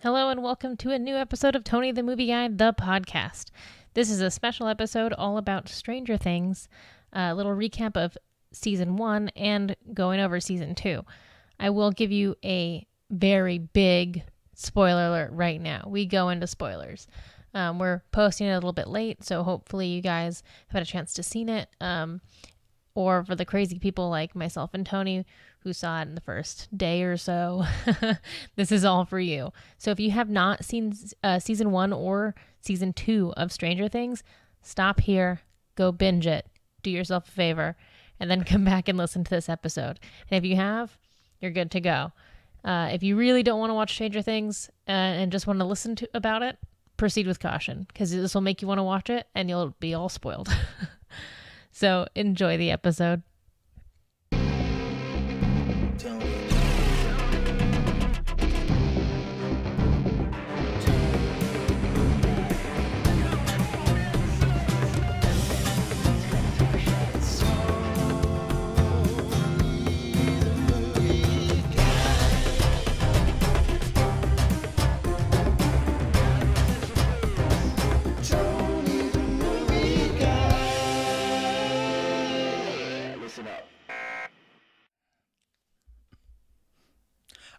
Hello, and welcome to a new episode of Tony the Movie Guy, the podcast. This is a special episode all about Stranger Things, a little recap of season one and going over season two. I will give you a very big spoiler alert right now. We go into spoilers. Um, we're posting it a little bit late, so hopefully you guys have had a chance to see it. Um, or for the crazy people like myself and Tony who saw it in the first day or so, this is all for you. So if you have not seen uh, season one or season two of Stranger Things, stop here, go binge it, do yourself a favor, and then come back and listen to this episode. And if you have, you're good to go. Uh, if you really don't want to watch Stranger Things uh, and just want to listen to about it, proceed with caution because this will make you want to watch it and you'll be all spoiled. so enjoy the episode.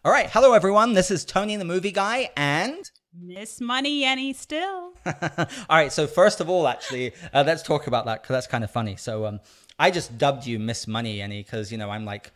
All right, hello everyone. This is Tony the Movie Guy, and Miss Money Yenny still. all right. So first of all, actually, uh, let's talk about that because that's kind of funny. So um, I just dubbed you Miss Money Yenny because you know I'm like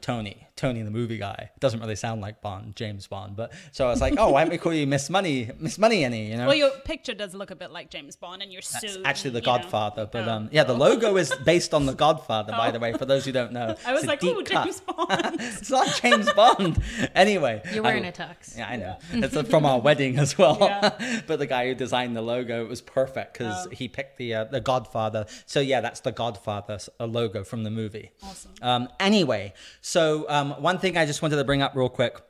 Tony, Tony the movie guy. It doesn't really sound like Bond, James Bond, but so I was like, oh, why don't we call you Miss Money, Miss Money Any? You know. Well, your picture does look a bit like James Bond, and your That's suit. actually the you know. Godfather, but Oh. um, yeah, the logo is based on the Godfather, by the way. For those who don't know, I was It's like, deep ooh, cut. James Bond. it's not James Bond. Anyway, You're I- wearing a tux. Yeah, I know. It's from our wedding as well. Yeah. but the guy who designed the logo, it was perfect because Oh. he picked the uh, the Godfather. So yeah, that's the Godfather a logo from the movie. Awesome. Um, anyway, so um, one thing I just wanted to bring up real quick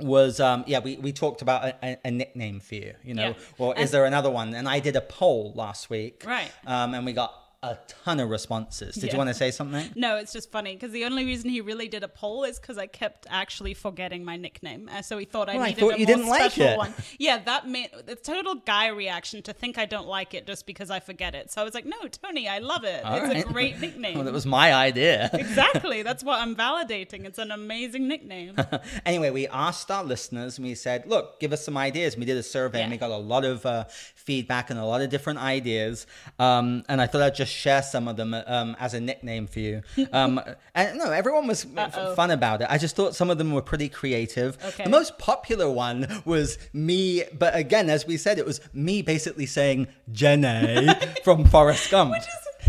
was um, yeah we, we talked about a, a, a nickname for you you know Yeah. or is And- there another one and i did a poll last week Right. um, and we got a ton of responses did you want to say something No, it's just funny because the only reason he really did a poll is because I kept actually forgetting my nickname, uh, so he thought I Well, I needed thought a you more didn't like special it. one. Yeah, that made the total guy reaction to think I don't like it just because I forget it. So I was like, no, Tony, I love it. All it's right. a great nickname. well, that was my idea exactly. That's what I'm validating. It's an amazing nickname. anyway, we asked our listeners and we said, look, give us some ideas. We did a survey and we got a lot of uh, feedback and a lot of different ideas. Um, and I thought I'd just share some of them um, as a nickname for you. Um, and no, everyone was Uh-oh. fun about it. I just thought some of them were pretty creative. Okay. The most popular one was me, but again, as we said, it was me basically saying Jenny from Forrest Gump.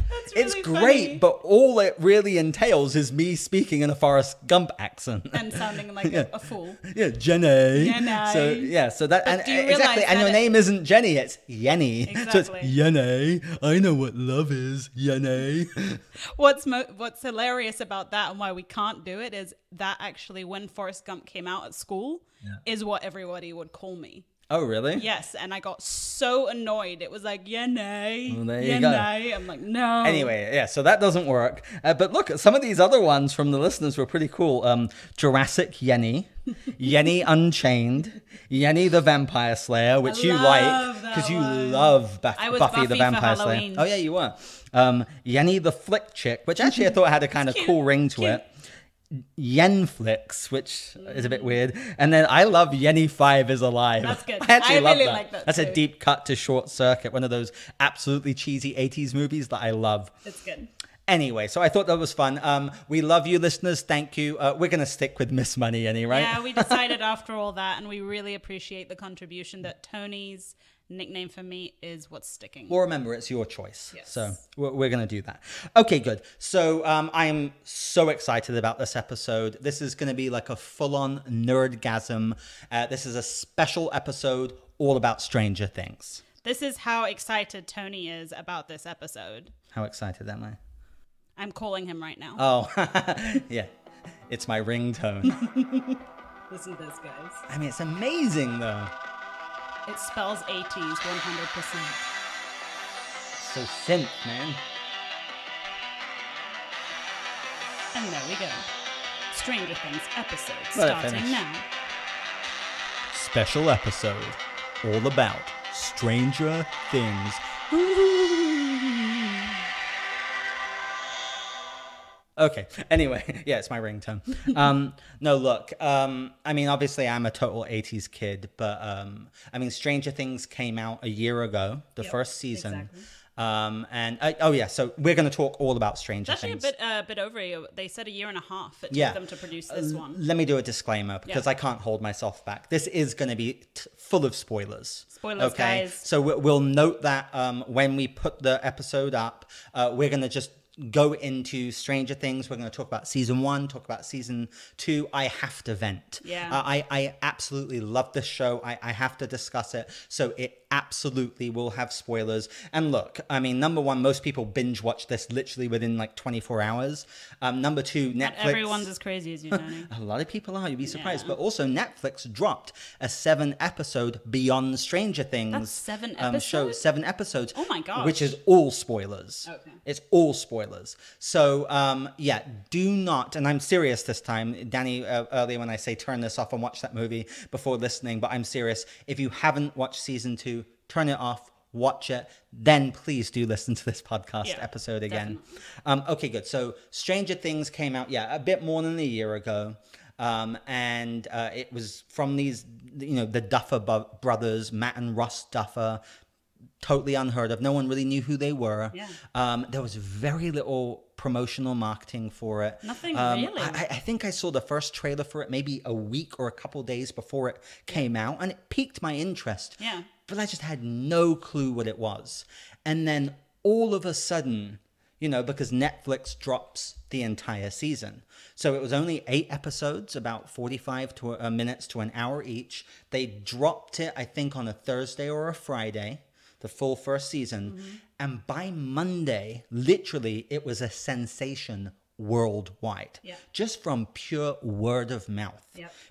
That's it's great, funny. but all it really entails is me speaking in a Forrest Gump accent. and sounding like a, a fool. Yeah, Jenny. Jenny. So yeah, so that and do you exactly, and your it- name isn't Jenny, it's Yenny. So it's Exactly. Yenny. I know what love is, Yenny. What's mo- what's hilarious about that and why we can't do it is that actually when Forrest Gump came out at school is what everybody would call me. Oh really? Yes, and I got so annoyed. It was like, yeah, nay, Well, there yeah, you go. nay. I'm like, no. Anyway, yeah, so that doesn't work. Uh, but look, some of these other ones from the listeners were pretty cool. Um, Jurassic Yenny, Yenny Unchained, Yenny the Vampire Slayer, which you like because you love Buff- I was Buffy, the Buffy for Vampire Slayer. Oh yeah, you were. Um, Yenny the Flick Chick, which actually I thought had a kind of cool ring to cute. it. Yenflix, which is a bit weird, and then I love Yenny Five is alive. That's good. I actually I love really that. like that That's a deep cut to Short Circuit, one of those absolutely cheesy '80s movies that I love. it's good. Anyway, so I thought that was fun. Um, we love you, listeners. Thank you. Uh, we're gonna stick with Miss Money, any right? Yeah, we decided after all that, and we really appreciate the contribution that Tony's nickname for me is what's sticking. Well, remember, it's your choice. Yes. So we're, we're going to do that. Okay, good. So um, I am so excited about this episode. This is going to be like a full on nerdgasm. Uh, this is a special episode all about Stranger Things. This is how excited Tony is about this episode. How excited am I? I'm calling him right now. Oh, yeah. It's my ringtone. Listen to this, guys. I mean, it's amazing, though. It spells 80s 100%. So synth, man. And there we go. Stranger Things episode Let it starting finish. now. special episode all about Stranger Things. Okay. Anyway, yeah, it's my ringtone. Um, no, look. Um, I mean, obviously, I'm a total '80s kid, but um, I mean, Stranger Things came out a year ago, the Yep, first season. exactly. Um, and uh, oh yeah, so we're going to talk all about Stranger It's actually a bit uh, bit over. They said a year and a half it took Yeah. them to produce this one. Let me do a disclaimer because Yeah. I can't hold myself back. This is going to be t- full of spoilers. Spoilers, okay? guys. So we- we'll note that um, when we put the episode up, uh, we're going to just go into Stranger Things. We're going to talk about season one, talk about season two. I have to vent. Yeah. Uh, I, I absolutely love this show. I, I have to discuss it. So it absolutely will have spoilers. And look, I mean, number one, most people binge watch this literally within like 24 hours. Um, number two, Netflix. Not everyone's as crazy as you, Tony. A lot of people are. You'd be surprised. Yeah. But also, Netflix dropped a seven episode Beyond Stranger Things That's seven um, show. episodes? Seven episodes. Oh my god! Which is all spoilers. Okay. It's all spoilers. So, um, yeah, do not, and I'm serious this time. Danny, uh, earlier when I say turn this off and watch that movie before listening, but I'm serious. If you haven't watched season two, turn it off. Watch it, then please do listen to this podcast Yeah, episode again. Um, okay, good. So Stranger Things came out, yeah, a bit more than a year ago. Um, and uh, it was from these, you know, the Duffer brothers, Matt and Ross Duffer, totally unheard of. No one really knew who they were. Yeah. Um, there was very little promotional marketing for it. Nothing Um, really. I, I think I saw the first trailer for it maybe a week or a couple days before it came out, and it piqued my interest. Yeah. But I just had no clue what it was. And then all of a sudden, you know, because Netflix drops the entire season. So it was only eight episodes, about 45 to uh, minutes to an hour each. They dropped it, I think, on a Thursday or a Friday, the full first season. Mm-hmm. And by Monday, literally, it was a sensation worldwide. Yeah. Just from pure word of mouth.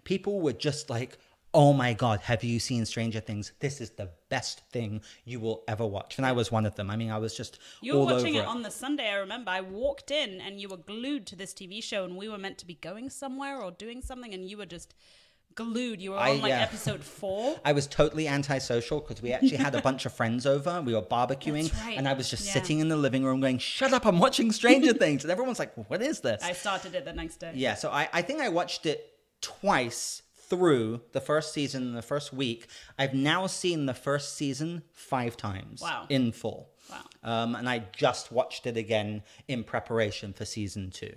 People were just like, oh my God, have you seen Stranger Things? This is the best thing you will ever watch. And I was one of them. I mean, I was just You were watching over it on the Sunday, I remember. I walked in and you were glued to this TV show, and we were meant to be going somewhere or doing something, and you were just glued. You were I, on like yeah. episode four. I was totally antisocial because we actually had a bunch of friends over. We were barbecuing, right. and I was just Yeah. sitting in the living room going, "Shut up! I'm watching Stranger Things," and everyone's like, "What is this?" I started it the next day. Yeah, so I, I think I watched it twice through the first season in the first week. I've now seen the first season five times Wow. in full. Wow. Um, and I just watched it again in preparation for season two.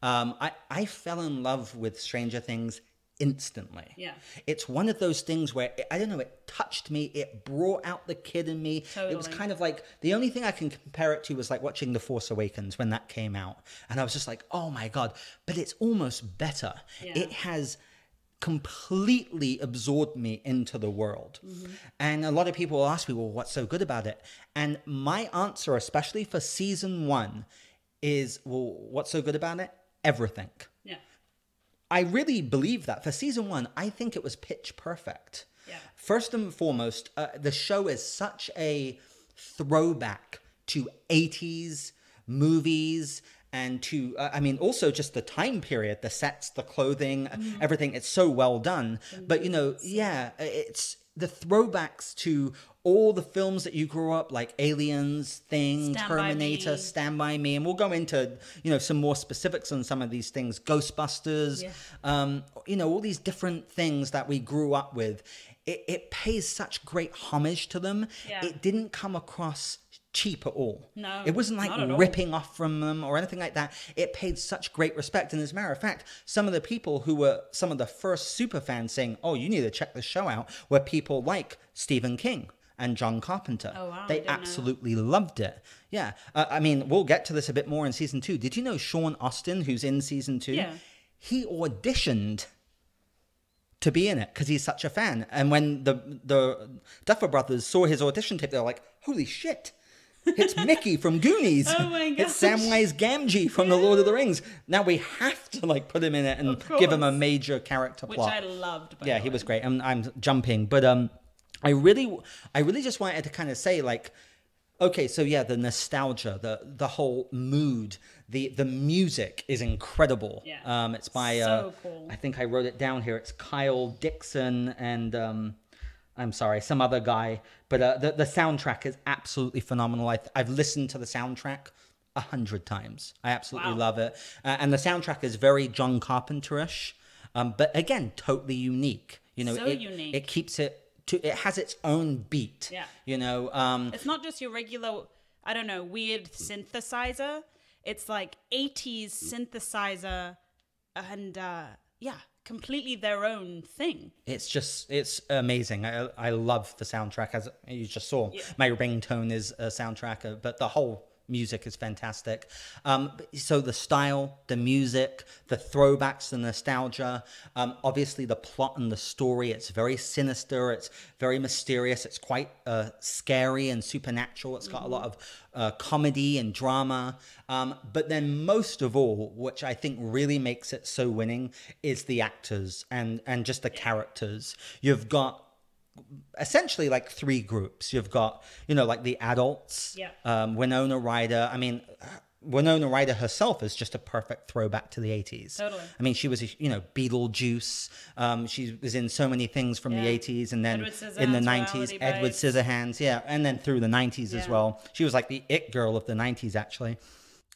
Um, I, I fell in love with Stranger Things instantly. Yeah. It's one of those things where, I don't know, it touched me. It brought out the kid in me. It was kind of like, the only thing I can compare it to was like watching The Force Awakens when that came out. And I was just like, oh my God. But it's almost better. Yeah. It has completely absorbed me into the world. Mm-hmm. And a lot of people will ask me, well, what's so good about it? And my answer, especially for season one, is, well, what's so good about it? Everything. I really believe that. For season one, I think it was pitch perfect. Yeah. First and foremost, uh, the show is such a throwback to 80s movies and to, uh, I mean, also just the time period, the sets, the clothing, everything. It's so well done. But, you know, yeah, it's the throwbacks to all the films that you grew up like Aliens, Thing, Stand Terminator, Me. Stand By Me, and we'll go into you know some more specifics on some of these things. Ghostbusters, Yeah. um, you know all these different things that we grew up with. It, it pays such great homage to them. Yeah. It didn't come across cheap at all. No, it wasn't like at all. ripping off from them or anything like that. It paid such great respect. And as a matter of fact, some of the people who were some of the first super fans saying, "Oh, you need to check this show out," were people like Stephen King. And John Carpenter. Oh, wow, They didn't know absolutely loved it. Yeah. Uh, I mean, we'll get to this a bit more in season two. Did you know Sean Astin, who's in season two? Yeah. He auditioned to be in it because he's such a fan. And when the the Duffer Brothers saw his audition tape, they were like, "Holy shit!" It's Mickey from Goonies. Oh my It's. Samwise Gamgee from The Lord of the Rings. Now we have to like put him in it and give him a major character Which plot I loved. By yeah he was great i'm, I'm jumping but um i really i really just wanted to kind of say like Okay, so yeah, the nostalgia, the the whole mood, the the music is incredible. Yeah. Um, it's by uh, So cool. I think I wrote it down here. It's Kyle Dixon and um, I'm sorry, some other guy. But uh, the the soundtrack is absolutely phenomenal. I, I've listened to the soundtrack a hundred times. I absolutely Wow. love it, uh, and the soundtrack is very John Carpenterish, um, but again, totally unique. You know, So it, unique. It keeps it. To, it has its own beat. Yeah. You know, um, It's not just your regular, I don't know, weird synthesizer. It's like 80s synthesizer and uh yeah, completely their own thing. it's just it's amazing. I I love the soundtrack as you just saw. My ringtone is a soundtrack, but the whole music is fantastic. Um, so the style, the music, the throwbacks, the nostalgia, um, obviously the plot and the story. It's very sinister. It's very mysterious. It's quite uh, scary and supernatural. It's got a lot of uh, comedy and drama. Um, but then most of all, which I think really makes it so winning, is the actors and and just the characters. You've got essentially like three groups. You've got, you know, like the adults, Yeah. um, Winona Ryder. I mean, Winona Ryder herself is just a perfect throwback to the 80s. Totally. I mean, she was, a, you know, Beetlejuice. Um, she was in so many things from Yeah. the 80s and then in the 90s, Reality Edward Scissorhands. Yeah. And then through the 90s as well. She was like the it girl of the 90s, actually.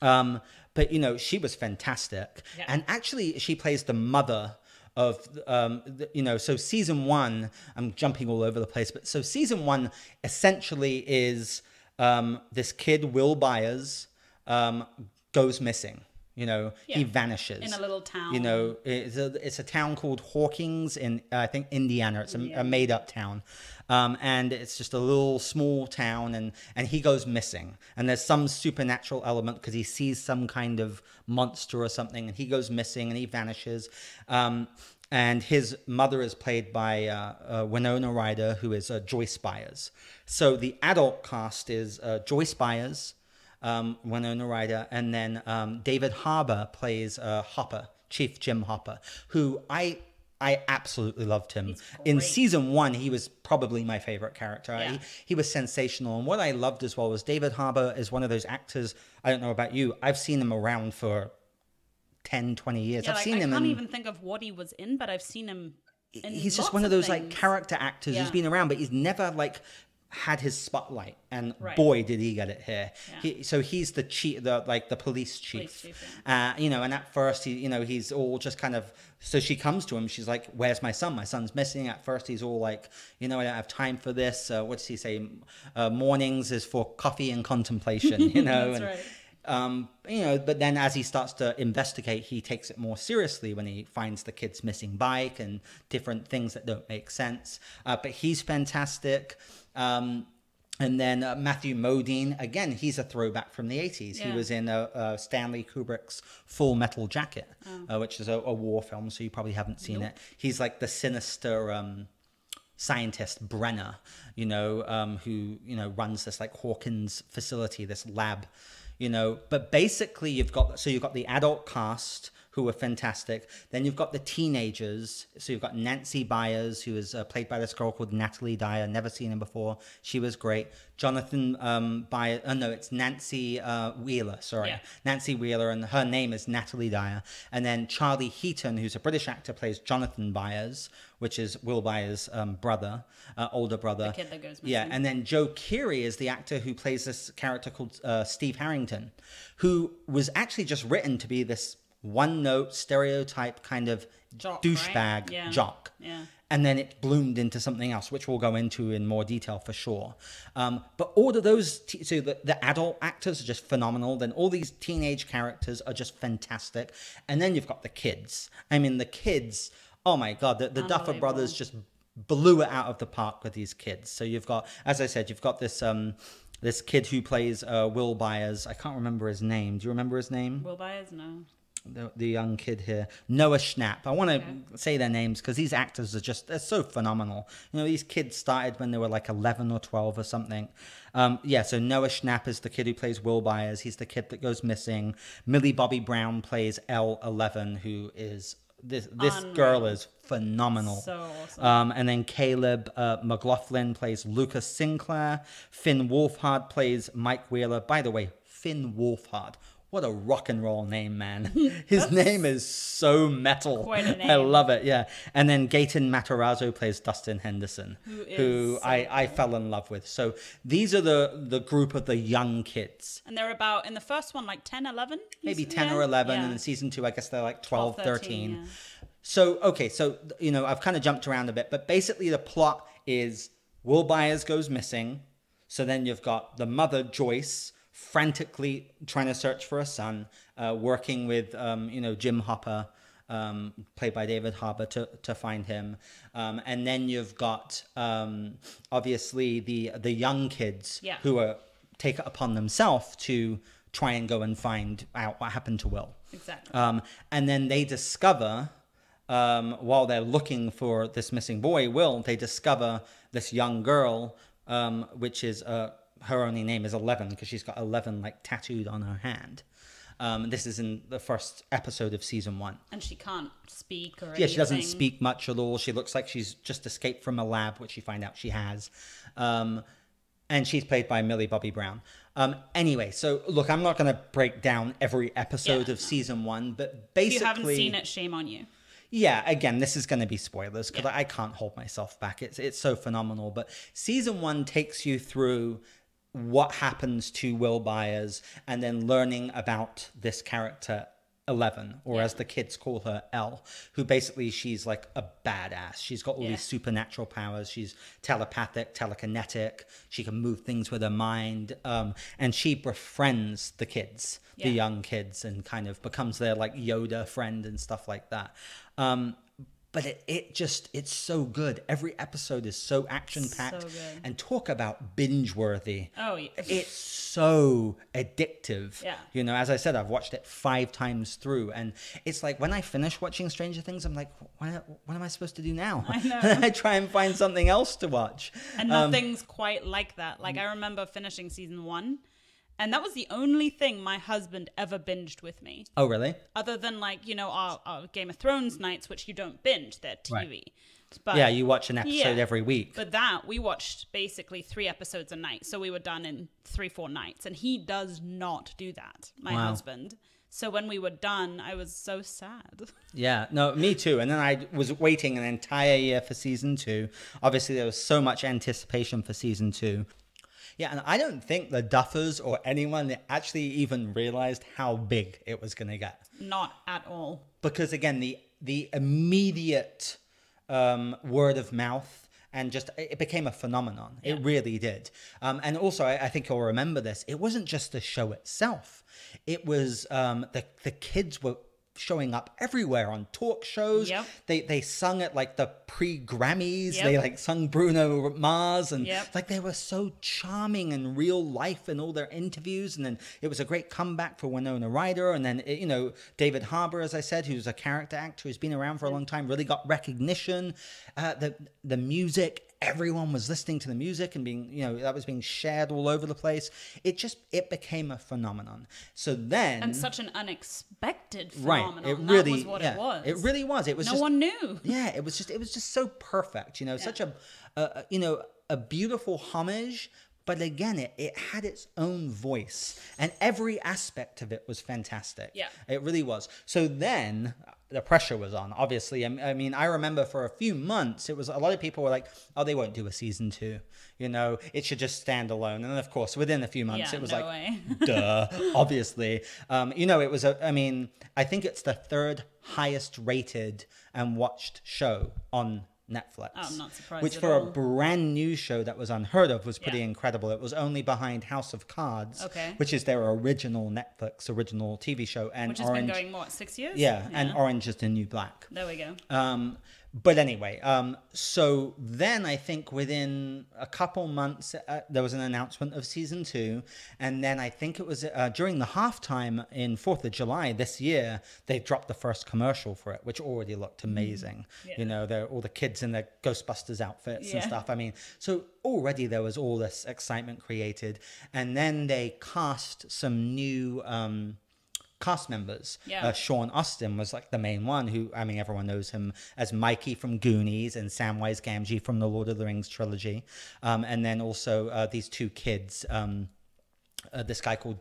Um, but you know, she was fantastic, Yeah. and actually, she plays the mother of um, you know. So season one, I'm jumping all over the place, but so season one essentially is um, this kid Will Byers um, goes missing. You know, he vanishes In a little town. You know, it's a, it's a town called Hawkins in uh, I think Indiana. It's a, a made up town, um, and it's just a little small town. And and he goes missing, and there's some supernatural element because he sees some kind of monster or something, and he goes missing and he vanishes. Um, and his mother is played by uh, uh, Winona Ryder, who is uh, Joyce Byers. So the adult cast is uh, Joyce Byers, um, Winona Ryder, and then um, David Harbour plays uh, Hopper, Chief Jim Hopper, who I I absolutely loved him. In season one, he was probably my favorite character. Yeah. He, he was sensational, and what I loved as well was David Harbour is one of those actors. I don't know about you. I've seen him around for 10, 20 years. Yeah, I've like, seen I him can't in even think of what he was in, but I've seen him. In he's just one of those like character actors who's Yeah. been around, but he's never like had his spotlight. And Right. boy, did he get it here. Yeah. He, so he's the chief, the like the police chief. Police chief, uh, you know, and at first he, you know, he's all just kind of. So she comes to him. She's like, "Where's my son? My son's missing." At first, he's all like, "You know, I don't have time for this." Uh, what does he say? Uh, mornings is for coffee and contemplation. You know, That's and, right. um, you know, but then as he starts to investigate, he takes it more seriously when he finds the kid's missing bike and different things that don't make sense. Uh, but he's fantastic. Um, and then uh, Matthew Modine, again, he's a throwback from the 80s. He was in uh, uh, Stanley Kubrick's Full Metal Jacket, Oh. uh, which is a, a war film, so you probably haven't seen it. He's like the sinister. Um, scientist Brenner, you know, um, who you know runs this like Hawkins facility, this lab, you know. But basically, you've got so you've got the adult cast who were fantastic. Then you've got the teenagers. So you've got Nancy Byers, who is uh, played by this girl called Natalie Dyer. Never seen her before. She was great. Jonathan um, Byers. Oh no, it's Nancy uh, Wheeler. Sorry, Yeah. Nancy Wheeler, and her name is Natalie Dyer. And then Charlie Heaton, who's a British actor, plays Jonathan Byers, which is Will Byers' um, brother, uh, older brother. The kid that goes Yeah, and then Joe Keery is the actor who plays this character called uh, Steve Harrington, who was actually just written to be this one-note stereotype kind of Jock, right? douchebag Yeah. jock Yeah. and then it bloomed into something else, which we'll go into in more detail for sure. Um, but all of those, so the, the adult actors are just phenomenal. Then all these teenage characters are just fantastic, and then you've got the kids. I mean, the kids. Oh my god, the, the Duffer brothers just blew it out of the park with these kids. So you've got, as I said, you've got this. Um, this kid who plays uh, Will Byers, I can't remember his name. Do you remember his name? Will Byers, no. The, the young kid here, Noah Schnapp. I want to say their names because these actors are just they're so phenomenal. You know, these kids started when they were like eleven or twelve or something. Um, yeah, so Noah Schnapp is the kid who plays Will Byers. He's the kid that goes missing. Millie Bobby Brown plays El eleven, who is this this girl is phenomenal. So awesome. Um, and then Caleb uh, McLaughlin plays Lucas Sinclair. Finn Wolfhard plays Mike Wheeler. By the way, Finn Wolfhard. What a rock and roll name, man. His name is so metal. I love it, yeah. And then Gaten Matarazzo plays Dustin Henderson, Who who so I, I fell in love with. So these are the, the group of the young kids. and they're about in the first one like 10, 11? Maybe said? 10 or 11. Yeah. And in season two, I guess they're like 12, 13. yeah. So, okay, so, you know, I've kind of jumped around a bit, but basically the plot is Will Byers goes missing. So then you've got the mother, Joyce, frantically trying to search for a son, uh, working with, um, you know, Jim Hopper, um, played by David Harbour, to, to find him. Um, and then you've got, um, obviously, the, the young kids Yeah. who are take it upon themselves to try and go and find out what happened to Will. Exactly. Um, and then they discover, um, while they're looking for this missing boy, Will, they discover this young girl, um, which is uh, her only name is Eleven because she's got Eleven like tattooed on her hand. Um, this is in the first episode of season one. and she can't speak or Yeah, she doesn't speak much at all. She looks like she's just escaped from a lab, which you find out she has. Um, and she's played by Millie Bobby Brown. Um, anyway, so look, I'm not going to break down every episode Yeah, of no. season one, but If basically, you haven't seen it, shame on you. yeah, again, this is going to be spoilers because Yeah. I can't hold myself back. It's it's so phenomenal. But season one takes you through what happens to Will Byers and then learning about this character. 11 or as the kids call her El who basically she's like a badass she's got all Yeah. these supernatural powers she's telepathic telekinetic she can move things with her mind um, and she befriends the kids the young kids and kind of becomes their like Yoda friend and stuff like that. Um, but it, it just it's so good. Every episode is so action packed So and talk about binge worthy. Oh, yeah. It's so addictive. Yeah. You know, as I said, I've watched it five times through, and it's like when I finish watching Stranger Things, I'm like, what, what am I supposed to do now? I know. I try and find something else to watch. And Um, nothing's quite like that. Like I remember finishing season one, and that was the only thing my husband ever binged with me. Oh, really? Other than like you know our, our Game of Thrones nights, which you don't binge, they're TV. Right. But yeah, you watch an episode yeah. every week. But that we watched basically three episodes a night, so we were done in three four nights, and he does not do that. My Wow. husband. So when we were done, I was so sad. Yeah, no, me too. And then I was waiting an entire year for season two. Obviously, there was so much anticipation for season two. Yeah, and I don't think the Duffers or anyone actually even realized how big it was going to get. Not at all. Because again, the the immediate um, word of mouth and just it became a phenomenon. It really did. Um, and also, I, I think you'll remember this. It wasn't just the show itself. It was um, the the kids were showing up everywhere on talk shows. Yep. They they sung at like the pre Grammys. Yep. They like sung Bruno Mars and Yep. like they were so charming and real life in all their interviews. And then it was a great comeback for Winona Ryder. And then it, you know David Harbour, as I said, who's a character actor who's been around for a long time, really got recognition. Uh, the the music. Everyone was listening to the music and being, you know, that was being shared all over the place. It just, it became a phenomenon. So then, And such an unexpected phenomenon right, it that really, was what yeah, it was. It really was. It was no just, one knew. yeah, it was just it was just so perfect, you know, such a, a a- you know a beautiful homage. But again, it, it had its own voice, and every aspect of it was fantastic. Yeah. it really was. So then the pressure was on. Obviously, I mean, I remember for a few months, it was a lot of people were like, "Oh, they won't do a season two. You know, it should just stand alone." And then, of course, within a few months, Yeah, it was no like, duh, obviously. Um, you know, it was a, I mean, I think it's the third highest rated and watched show on Netflix. Oh, I'm not surprised Which for all. a brand new show that was unheard of was pretty Yeah. incredible. It was only behind House of Cards, Okay. which is their original Netflix original TV show, and Which has Orange. been going, what, six years? yeah, and Orange is the New Black. There we go. Um, but anyway, um, so then I think within a couple months uh, there was an announcement of season two, and then I think it was uh, during the halftime in Fourth of July this year they dropped the first commercial for it, which already looked amazing. Yeah. You know, they're all the kids in their Ghostbusters outfits and stuff. I mean, so already there was all this excitement created, and then they cast some new. Um, cast members. Yeah. Uh, Sean Astin was like the main one who, I mean, everyone knows him as Mikey from Goonies and Samwise Gamgee from the Lord of the Rings trilogy. Um, and then also uh, these two kids, um, uh, this guy called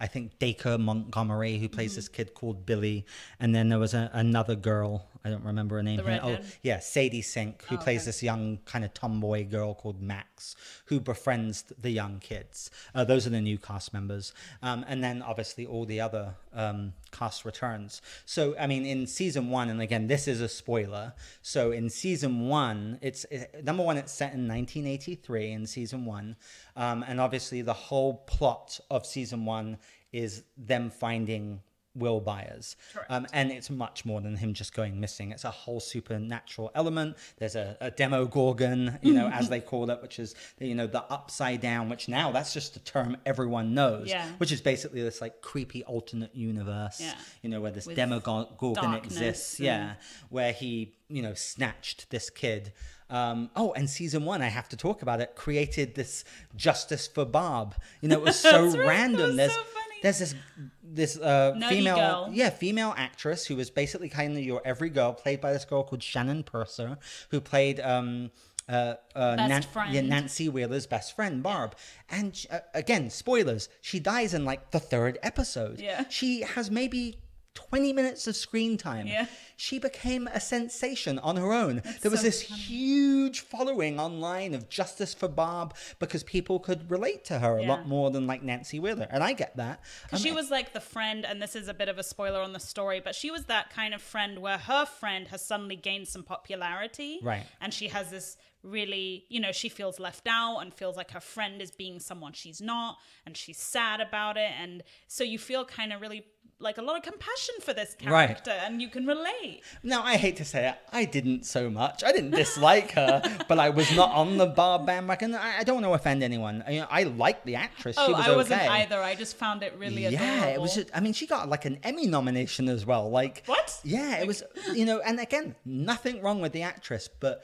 I think Dacre Montgomery, who plays this kid called Billy, and then there was a, another girl. I don't remember her name. The here. Oh, yeah, Sadie Sink, who Oh, plays okay. this young kind of tomboy girl called Max, who befriends the young kids. Uh, those are the new cast members, um, and then obviously all the other um, cast returns. So I mean, in season one, and again, this is a spoiler. So in season one, it's it, number one. It's set in 1983 in season one, um, and obviously the whole plot of season one is them finding Will Byers. Um, and it's much more than him just going missing. It's a whole supernatural element. There's a, a Demogorgon, you know, as they call it, which is, you know, the upside down, which now that's just a term everyone knows, Yeah. which is basically this like creepy alternate universe, Yeah. you know, where this With Demogorgon exists. and- Yeah. Where he, you know, snatched this kid. Um, oh, and season one, I have to talk about it, created this justice for Barb. You know, it was so right, random. was There's so. There's this this uh, Nerdy female girl. yeah female actress who was basically kind of your every girl played by this girl called Shannon Purser who played um uh, uh, Best yeah, friend. Nancy Wheeler's best friend Barb and uh, again spoilers she dies in like the third episode Yeah. she has maybe 20 minutes of screen time Yeah. she became a sensation on her own there was so this huge following online of justice for Barb because people could relate to her a lot more than like Nancy Wheeler and I get that Because she was like the friend, and this is a bit of a spoiler on the story, but she was that kind of friend where her friend has suddenly gained some popularity. Right. And she has this really, you know, she feels left out and feels like her friend is being someone she's not, and she's sad about it. And so you feel kind of really like a lot of compassion for this Right. character, and you can relate. Now, I hate to say it, I didn't so much. I didn't dislike her, but I was not on the Barb bandwagon. I, I don't want to offend anyone. I, I like the actress. Oh, she was I wasn't okay. either. I just found it really adorable. Yeah, it was. Just, I mean, she got like an Emmy nomination as well. Like What? Yeah, it was. You know, and again, nothing wrong with the actress, but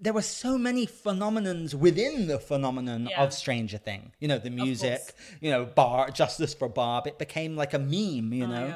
there were so many phenomenons within the phenomenon Yeah. of Stranger Thing. You know, the music. You know, Bar Justice for Barb. It became like a meme. You Oh know.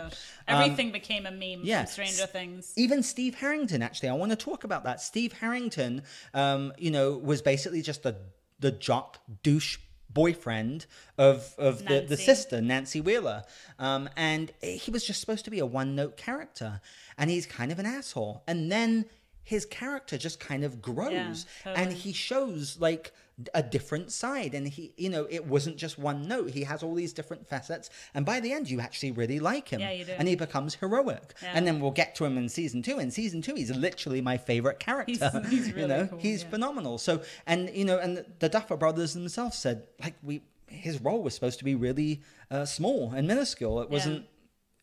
Um, Everything became a meme yeah. from Stranger Things. even Steve Harrington, actually, I want to talk about that. Steve Harrington, um, you know, was basically just the the jock douche boyfriend of of the, the sister Nancy Wheeler, um, and he was just supposed to be a one note character, and he's kind of an asshole, and then his character just kind of grows, and totally. he shows like a different side and he you know it wasn't just one note he has all these different facets and by the end you actually really like him Yeah, you do. and he becomes heroic Yeah. and then we'll get to him in season two. In season two, he's literally my favorite character. He's- he's you know, cool, he's yeah. phenomenal. So, and you know, and the, the Duffer Brothers themselves said like we his role was supposed to be really uh, small and minuscule. It wasn't.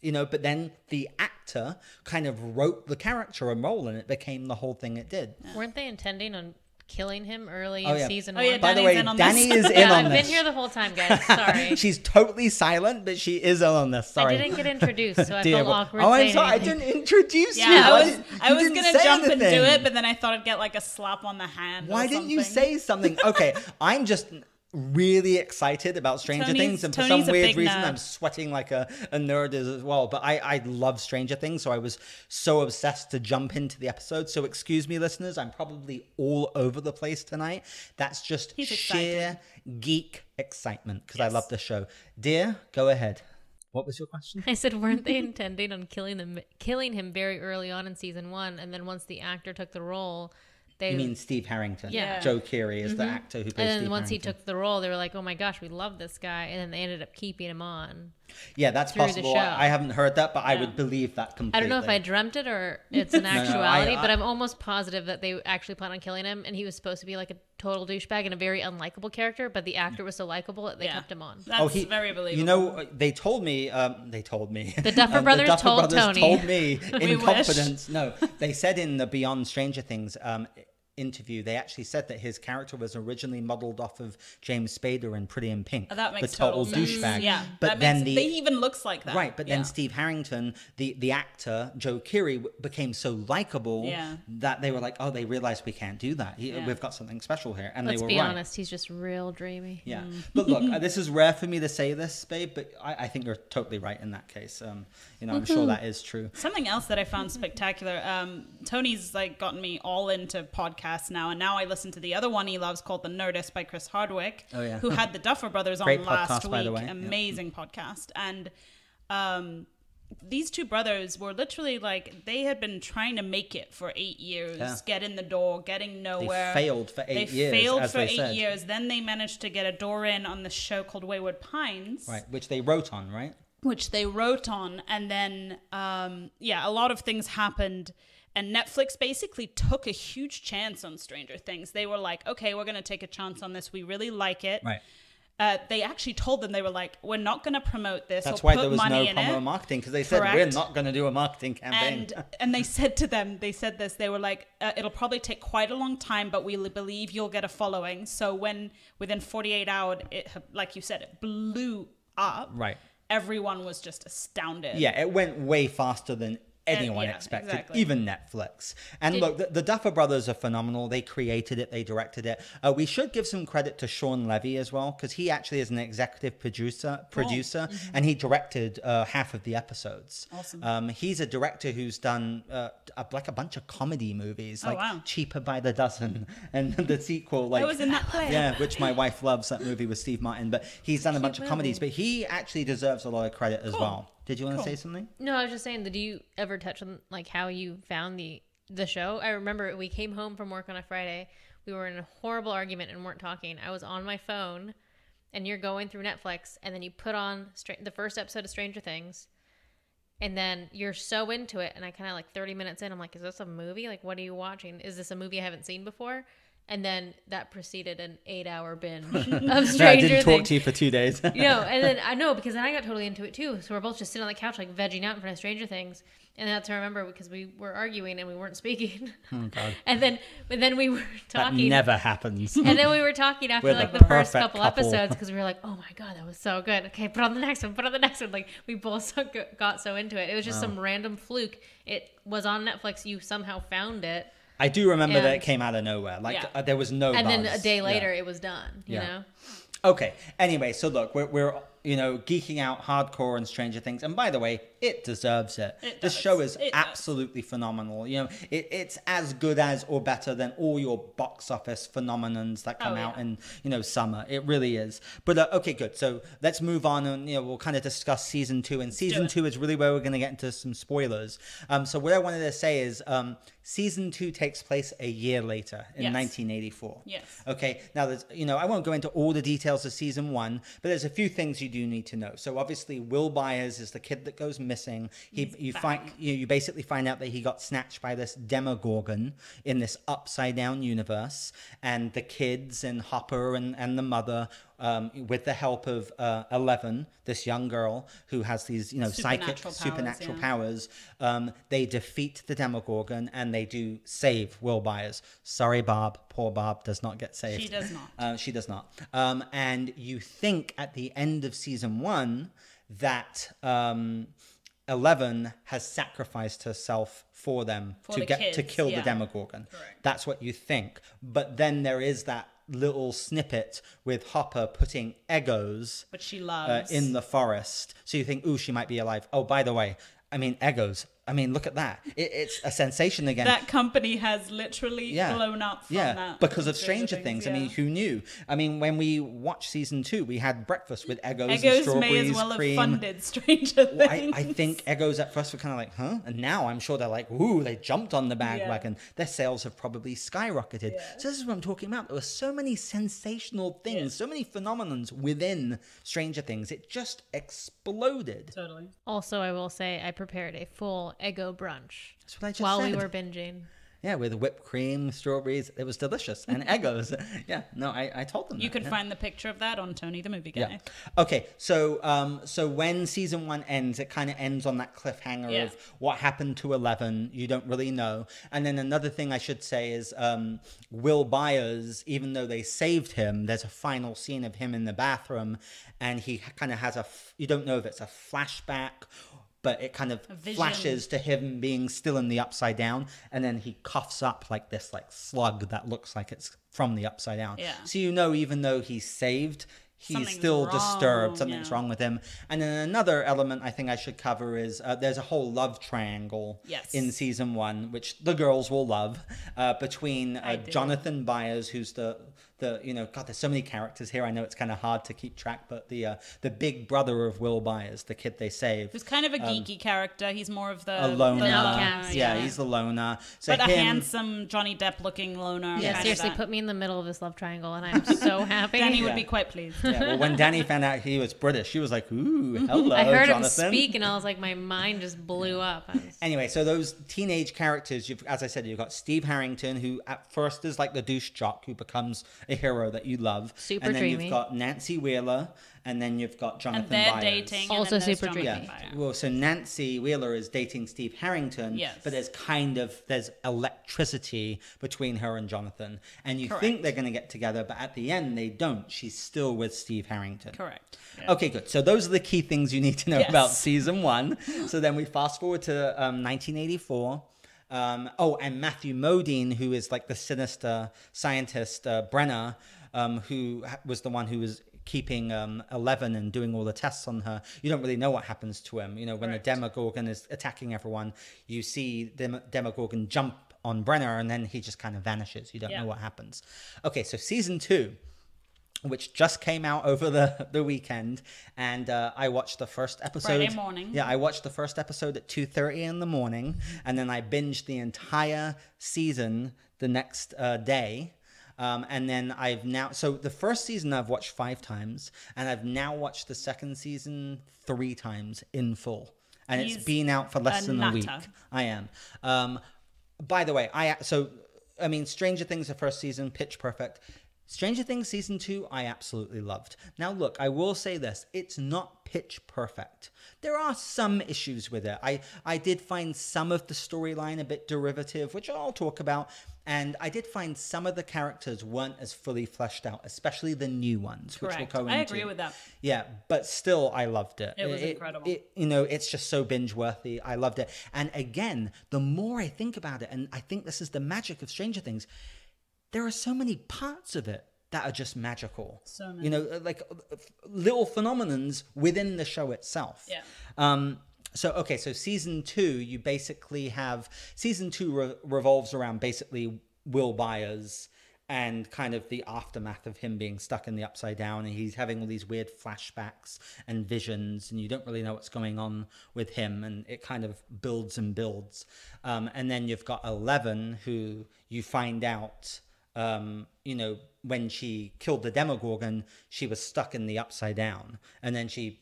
You know, but then the actor kind of wrote the character and role, and it became the whole thing it did. Weren't they intending on killing him early Oh, in yeah. season Oh, one? yeah, By the way, in on Danny this. is in yeah, on I've this. been here the whole time, guys. Sorry. She's totally silent, but she is in on this. Sorry. I didn't get introduced, so I Dear felt awkward. Oh, I'm saying sorry. I didn't introduce you. Yeah, I was I was gonna say jump and do it, but then I thought I'd get like a slap on the hand. or Why didn't you say something? Okay, I'm just really excited about Stranger Tony's- Things, and for Tony's some weird reason, nerd. I'm sweating like a, a nerd as as well. But I, I love Stranger Things, so I was so obsessed to jump into the episode. So excuse me, listeners, I'm probably all over the place tonight. That's just He's sheer geek excitement because I love the show. Dear, go ahead. What was your question? I said, weren't they intending on killing them, killing him very early on in season one, and then once the actor took the role, they You mean Steve Harrington? Yeah. Joe Keery is the mm-hmm. actor who plays and then Steve once he took the role, they were like, "Oh my gosh, we love this guy," and then they ended up keeping him on. Yeah, that's possible. I haven't heard that, but I would believe that completely. I don't know if I dreamt it or it's an no, actuality, I- but I'm almost positive that they actually plan on killing him, and he was supposed to be like a total douchebag and a very unlikable character, but the actor was so likable that they Yeah. kept him on. That's oh, he, very believable. You know, uh, they told me. Um, they told me. The Duffer Um, Brothers told Brothers Tony. told me We in wish. confidence. No, they said in the Beyond Stranger Things. Um, interview, they actually said that his character was originally modeled off of James Spader in Pretty in Pink, Oh, that makes the total total sense. douchebag. Yeah, but that then makes, the he even looks like that. Right, but then Steve Harrington, the the actor Joe Keery, became so likable Yeah. that they were like, "Oh, they realized we can't do that. He, Yeah. We've got something special here," and Let's they were be right. honest, he's just real dreamy. Yeah, Mm. but look, uh, this is rare for me to say this, babe, but I, I think you're totally right in that case. Um, you know, I'm sure that is true. Something else that I found spectacular. Um, Tony's like gotten me all into podcasts now, and now I listen to the other one he loves called The Nerdist by Chris Hardwick, Oh, yeah. who had the Duffer Brothers on Great last podcast, week. by the way. Yeah. Amazing podcast, and um, these two brothers were literally like they had been trying to make it for eight years, Yeah. get in the door, getting They nowhere. failed for eight they years, failed for they eight said. years. Then they managed to get a door in on the show called Wayward Pines Right, which they wrote on, right? which they wrote on and then um yeah a lot of things happened and netflix basically took a huge chance on stranger things. They were like okay we're going to take a chance on this. We really like it. Right. uh, they actually told them they were like we're not going to promote this That's or why there was no promo marketing because they said we're not going to do a marketing campaign. and and they said to them they said this they were like uh, it'll probably take quite a long time but we believe you'll get a following. So when within 48 hours it like you said it blew up. Right. everyone was just astounded. Yeah, it went way faster than anyone yeah, expected, exactly. even Netflix. And Did- look, the, the Duffer Brothers are phenomenal. They created it, they directed it. Uh, we should give some credit to Shawn Levy as well, because he actually is an executive producer, producer, and he directed uh, half of the episodes. Mm-hmm. Awesome. Um, he's a director who's done uh, a, like a bunch of comedy movies, Oh, like wow. Cheaper by the Dozen, and the sequel, like was in that play. Yeah, which my wife loves that movie with Steve Martin. But he's done a bunch of comedies, but he actually deserves a lot of credit as Cool. well. Did you want to say something? No, I was just saying. Did you ever touch on like how you found the the show? I remember we came home from work on a Friday. We were in a horrible argument and weren't talking. I was on my phone, and you're going through Netflix, and then you put on Stra- the first episode of Stranger Things, and then you're so into it, and I kind of like 30 minutes in, I'm like, is this a movie? Like, what are you watching? Is this a movie I haven't seen before? And then that preceded an eight-hour binge of Stranger no, I didn't talk Things to you for two days. you know, and then I know because then I got totally into it too. So we're both just sitting on the couch like vegging out in front of Stranger Things, and that's I remember because we were arguing and we weren't speaking. oh God, and then, but then we were talking. that never happens. and then we were talking after We're like the the, first couple couple. episodes because we were like, oh my god, that was so good. Okay, put on the next one. Put on the next one. Like we both so got so into it. It was just some random fluke. It was on Netflix. You somehow found it, I do remember that it came out of nowhere. Like Yeah. uh, there was no. and then a buzz. day Yeah. later it was done. You Yeah. know. Okay. Anyway, so look, we're, we're you know geeking out hardcore and Stranger Things, and by the way, it deserves it. It this does. show is It does. absolutely phenomenal. You know, it, it's as good as or better than all your box office phenomenons that come Oh, out yeah. in you know summer. It really is. But uh, okay, good. So let's move on, and you know we'll kind of discuss season two. And season two is really where we're going to get into some spoilers. Um, so what I wanted to say is, um, season two takes place a year later in Yes. 1984. Yes. Okay. Now, there's, you know, I won't go into all the details of season one, but there's a few things you do need to know. So obviously, Will Byers is the kid that goes missing. He, He's you back. find, you, you basically find out that he got snatched by this Demogorgon in this upside down universe, and the kids and Hopper and, and the mother. Um, with the help of uh, Eleven, this young girl who has these, you know, psychic Supernatural powers, supernatural yeah. powers, um, they defeat the Demogorgon and they do save Will Byers. Sorry, Barb. Poor Barb does not get saved. She does not. Uh, she does not. Um, and you think at the end of season one that um, Eleven has sacrificed herself for them For to the get to kids, kill the yeah. Demogorgon. Correct. That's what you think. But then there is that little snippet with Hopper putting Eggos But she uh, in the forest. So you think, ooh, she might be alive. Oh, by the way, I mean, Eggos. I mean, look at that. It, it's a sensation again. that company has literally yeah. blown up from yeah, that because of Stranger Stranger Things. I mean, who knew? I mean, when we watched season two, we had breakfast with Eggos, and strawberries, may as well cream. have funded Stranger Well, Things. I, I think Eggos at first were kind of like, huh? And now I'm sure they're like, ooh, they jumped on the bandwagon. Their sales have probably skyrocketed. Yeah. So this is what I'm talking about. There were so many sensational things, so many phenomenons within Stranger Things. It just exploded. totally. Also, I will say I prepared a full Eggo brunch That's what I just while said. we were binging. Yeah, with whipped cream, strawberries. It was delicious. And Eggos. yeah, no, I, I told them You that, can yeah. find the picture of that on Tony the Movie Guy. Yeah. Okay. So, um, so when season one ends, it kind of ends on that cliffhanger Yeah. of what happened to Eleven. You don't really know. And then another thing I should say is um, Will Byers, even though they saved him, there's a final scene of him in the bathroom, and he kind of has a. F- you don't know if it's a flashback. But it kind of flashes to him being still in the upside down, and then he coughs up like this, like slug that looks like it's from the upside down. Yeah. So you know, even though he's saved, he's Something's still disturbed. Something's yeah. wrong with him. And then another element I think I should cover is uh, there's a whole love triangle Yes. in season one, which the girls will love, uh, between uh. Jonathan Byers, who's the the you know God, there's so many characters here. I know it's kind of hard to keep track, but the uh, the big brother of Will Byers, the kid they save, Who's kind of a geeky character. He's more of the Um, A loner, the yeah, yeah. he's the loner. So but a handsome Johnny Depp looking loner. Yeah, seriously, put me in the middle of this love triangle, and I'm so happy. Danny Yeah. would be quite pleased. yeah, well, when Danny found out he was British, she was like, "Ooh, hello, I heard Jonathan." him speak, and I was like, my mind just blew up. Was- Anyway, so those teenage characters, you've, as I said, you've got Steve Harrington, who at first is like the douche jock who becomes a hero that you love. Super and then dreamy. you've got Nancy Wheeler, and then you've got Jonathan And they're Byers. dating. Also and then there's super Jonathan dreamy. Byers. Well, so Nancy Wheeler is dating Steve Harrington, Yes. but there's kind of there's electricity between her and Jonathan, and you think Correct. they're going to get together, but at the end they don't. She's still with Steve Harrington. Correct. Okay, good. So those are the key things you need to know Yes. about season one. So then we fast forward to um, 1984. Um, oh, and Matthew Modine, who is like the sinister scientist, uh, Brenner, um, who was the one who was keeping um, Eleven and doing all the tests on her. You don't really know what happens to him. You know, when Correct. the Demogorgon is attacking everyone, you see Dem- Demogorgon jump on Brenner and then he just kind of vanishes. You don't Yeah. know what happens. Okay, so season two which just came out over the, the weekend and uh, i watched the first episode. Friday morning. yeah i watched the first episode at 2.30 in the morning and then i binged the entire season the next uh, day. Um, and then i've now so the first season i've watched five times and i've now watched the second season three times in full. And He's it's been out for less a than a week. I am. Um, by the way i so i mean stranger things the first season pitch perfect Stranger Things season two, I absolutely loved. Now, look, I will say this: it's not pitch perfect. There are some issues with it. I I did find some of the storyline a bit derivative, which I'll talk about, and I did find some of the characters weren't as fully fleshed out, especially the new ones, which Correct. we'll go I agree with that. Yeah, but still, I loved it. It was incredible. it- you know, it's just so binge worthy. I loved it. And again, the more I think about it, and I think this is the magic of Stranger Things, there are so many parts of it that are just magical. So You know, like uh, little phenomenons within the show itself. Yeah. Um, so okay, so season two, you basically have season two re- revolves around basically Will Byers and kind of the aftermath of him being stuck in the upside down, and he's having all these weird flashbacks and visions, and you don't really know what's going on with him, and it kind of builds and builds. Um, and then you've got Eleven, who you find out um, you know, when she killed the Demogorgon, she was stuck in the upside down. And then she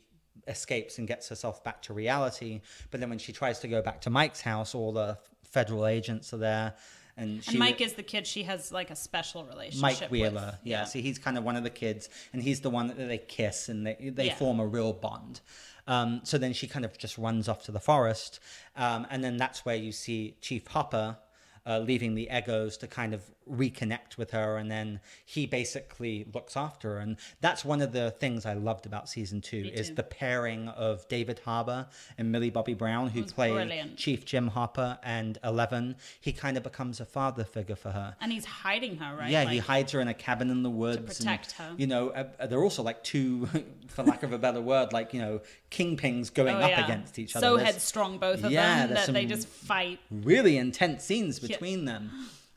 escapes and gets herself back to reality. But then when she tries to go back to Mike's house, all the federal agents are there. And, she And Mike is the kid she has like a special relationship Mike with. Wheeler. Yeah. So he's kind of one of the kids, and he's the one that they kiss, and they they Yeah. form a real bond. Um, so then she kind of just runs off to the forest, um, and then that's where you see Chief Hopper. Uh, leaving the Eggos to kind of reconnect with her, and then he basically looks after her, and that's one of the things I loved about season two is too. the pairing of David Harbour and Millie Bobby Brown, who play brilliant. Chief Jim Hopper and Eleven. He kind of becomes a father figure for her. And he's hiding her, right? Yeah, he hides her in a cabin in the woods. To protect and, her. You know, uh, uh, they're also like two, for lack of a better word, like, you know, kingpins going oh, up yeah. against each other. So There's headstrong, both of Yeah, them, that they just fight. really intense scenes between them.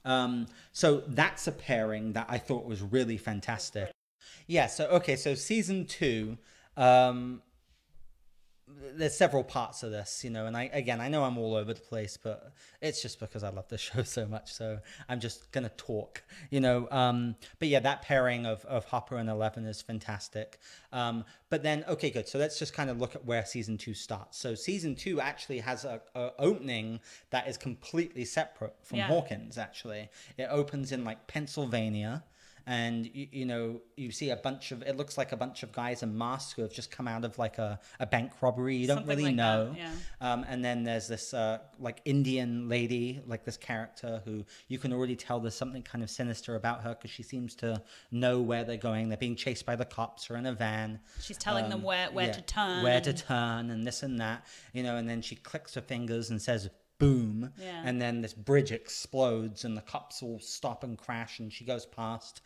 Um, so that's a pairing that I thought was really fantastic. Yeah, so, okay, so season two. Um, there's several parts of this, you know, and I again I know I'm all over the place, but it's just because I love the show so much. So I'm just gonna talk, you know. Um, but yeah, that pairing of of Hopper and Eleven is fantastic. Um, but then okay, good. So let's just kind of look at where season two starts. So season two actually has a, a opening that is completely separate from Yeah. Hawkins. Actually, it opens in like Pennsylvania and you, you know you see a bunch of it looks like a bunch of guys in masks who have just come out of like a, a bank robbery you don't Something really like know that, yeah. um, and then there's this uh, like indian lady like this character who you can already tell there's something kind of sinister about her because she seems to know where they're going they're being chased by the cops or in a van She's telling them um, where, where yeah, to turn. where to turn and this and that you know and then she clicks her fingers and says boom Yeah. and then this bridge explodes and the cops all stop and crash and she goes past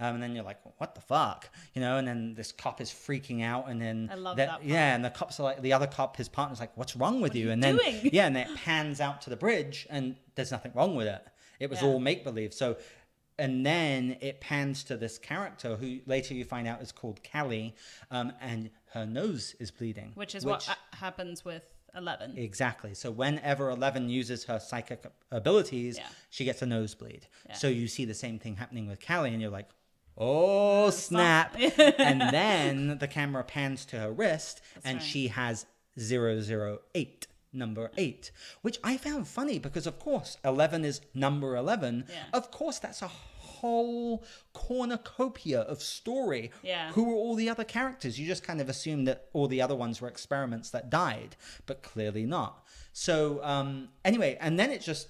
um, and then you're like what the fuck you know and then this cop is freaking out and then I love the- that yeah and the cops are like the other cop his partner's like what's wrong with you and then doing? yeah and then it pans out to the bridge and there's nothing wrong with it it was Yeah. all make believe so and then it pans to this character who later you find out is called Kali, um, and her nose is bleeding. which is what uh, happens with 11. Exactly. So whenever Eleven uses her psychic abilities, Yeah. she gets a nosebleed. Yeah. So you see the same thing happening with Kali, and you're like, oh, oh snap! and then the camera pans to her wrist, and right. she has 008 number 8 which i found funny because of course 11 is number 11 Yeah. of course that's a whole cornucopia of story Yeah. who were all the other characters? You just kind of assume that all the other ones were experiments that died, but clearly not. So um, anyway, and then it just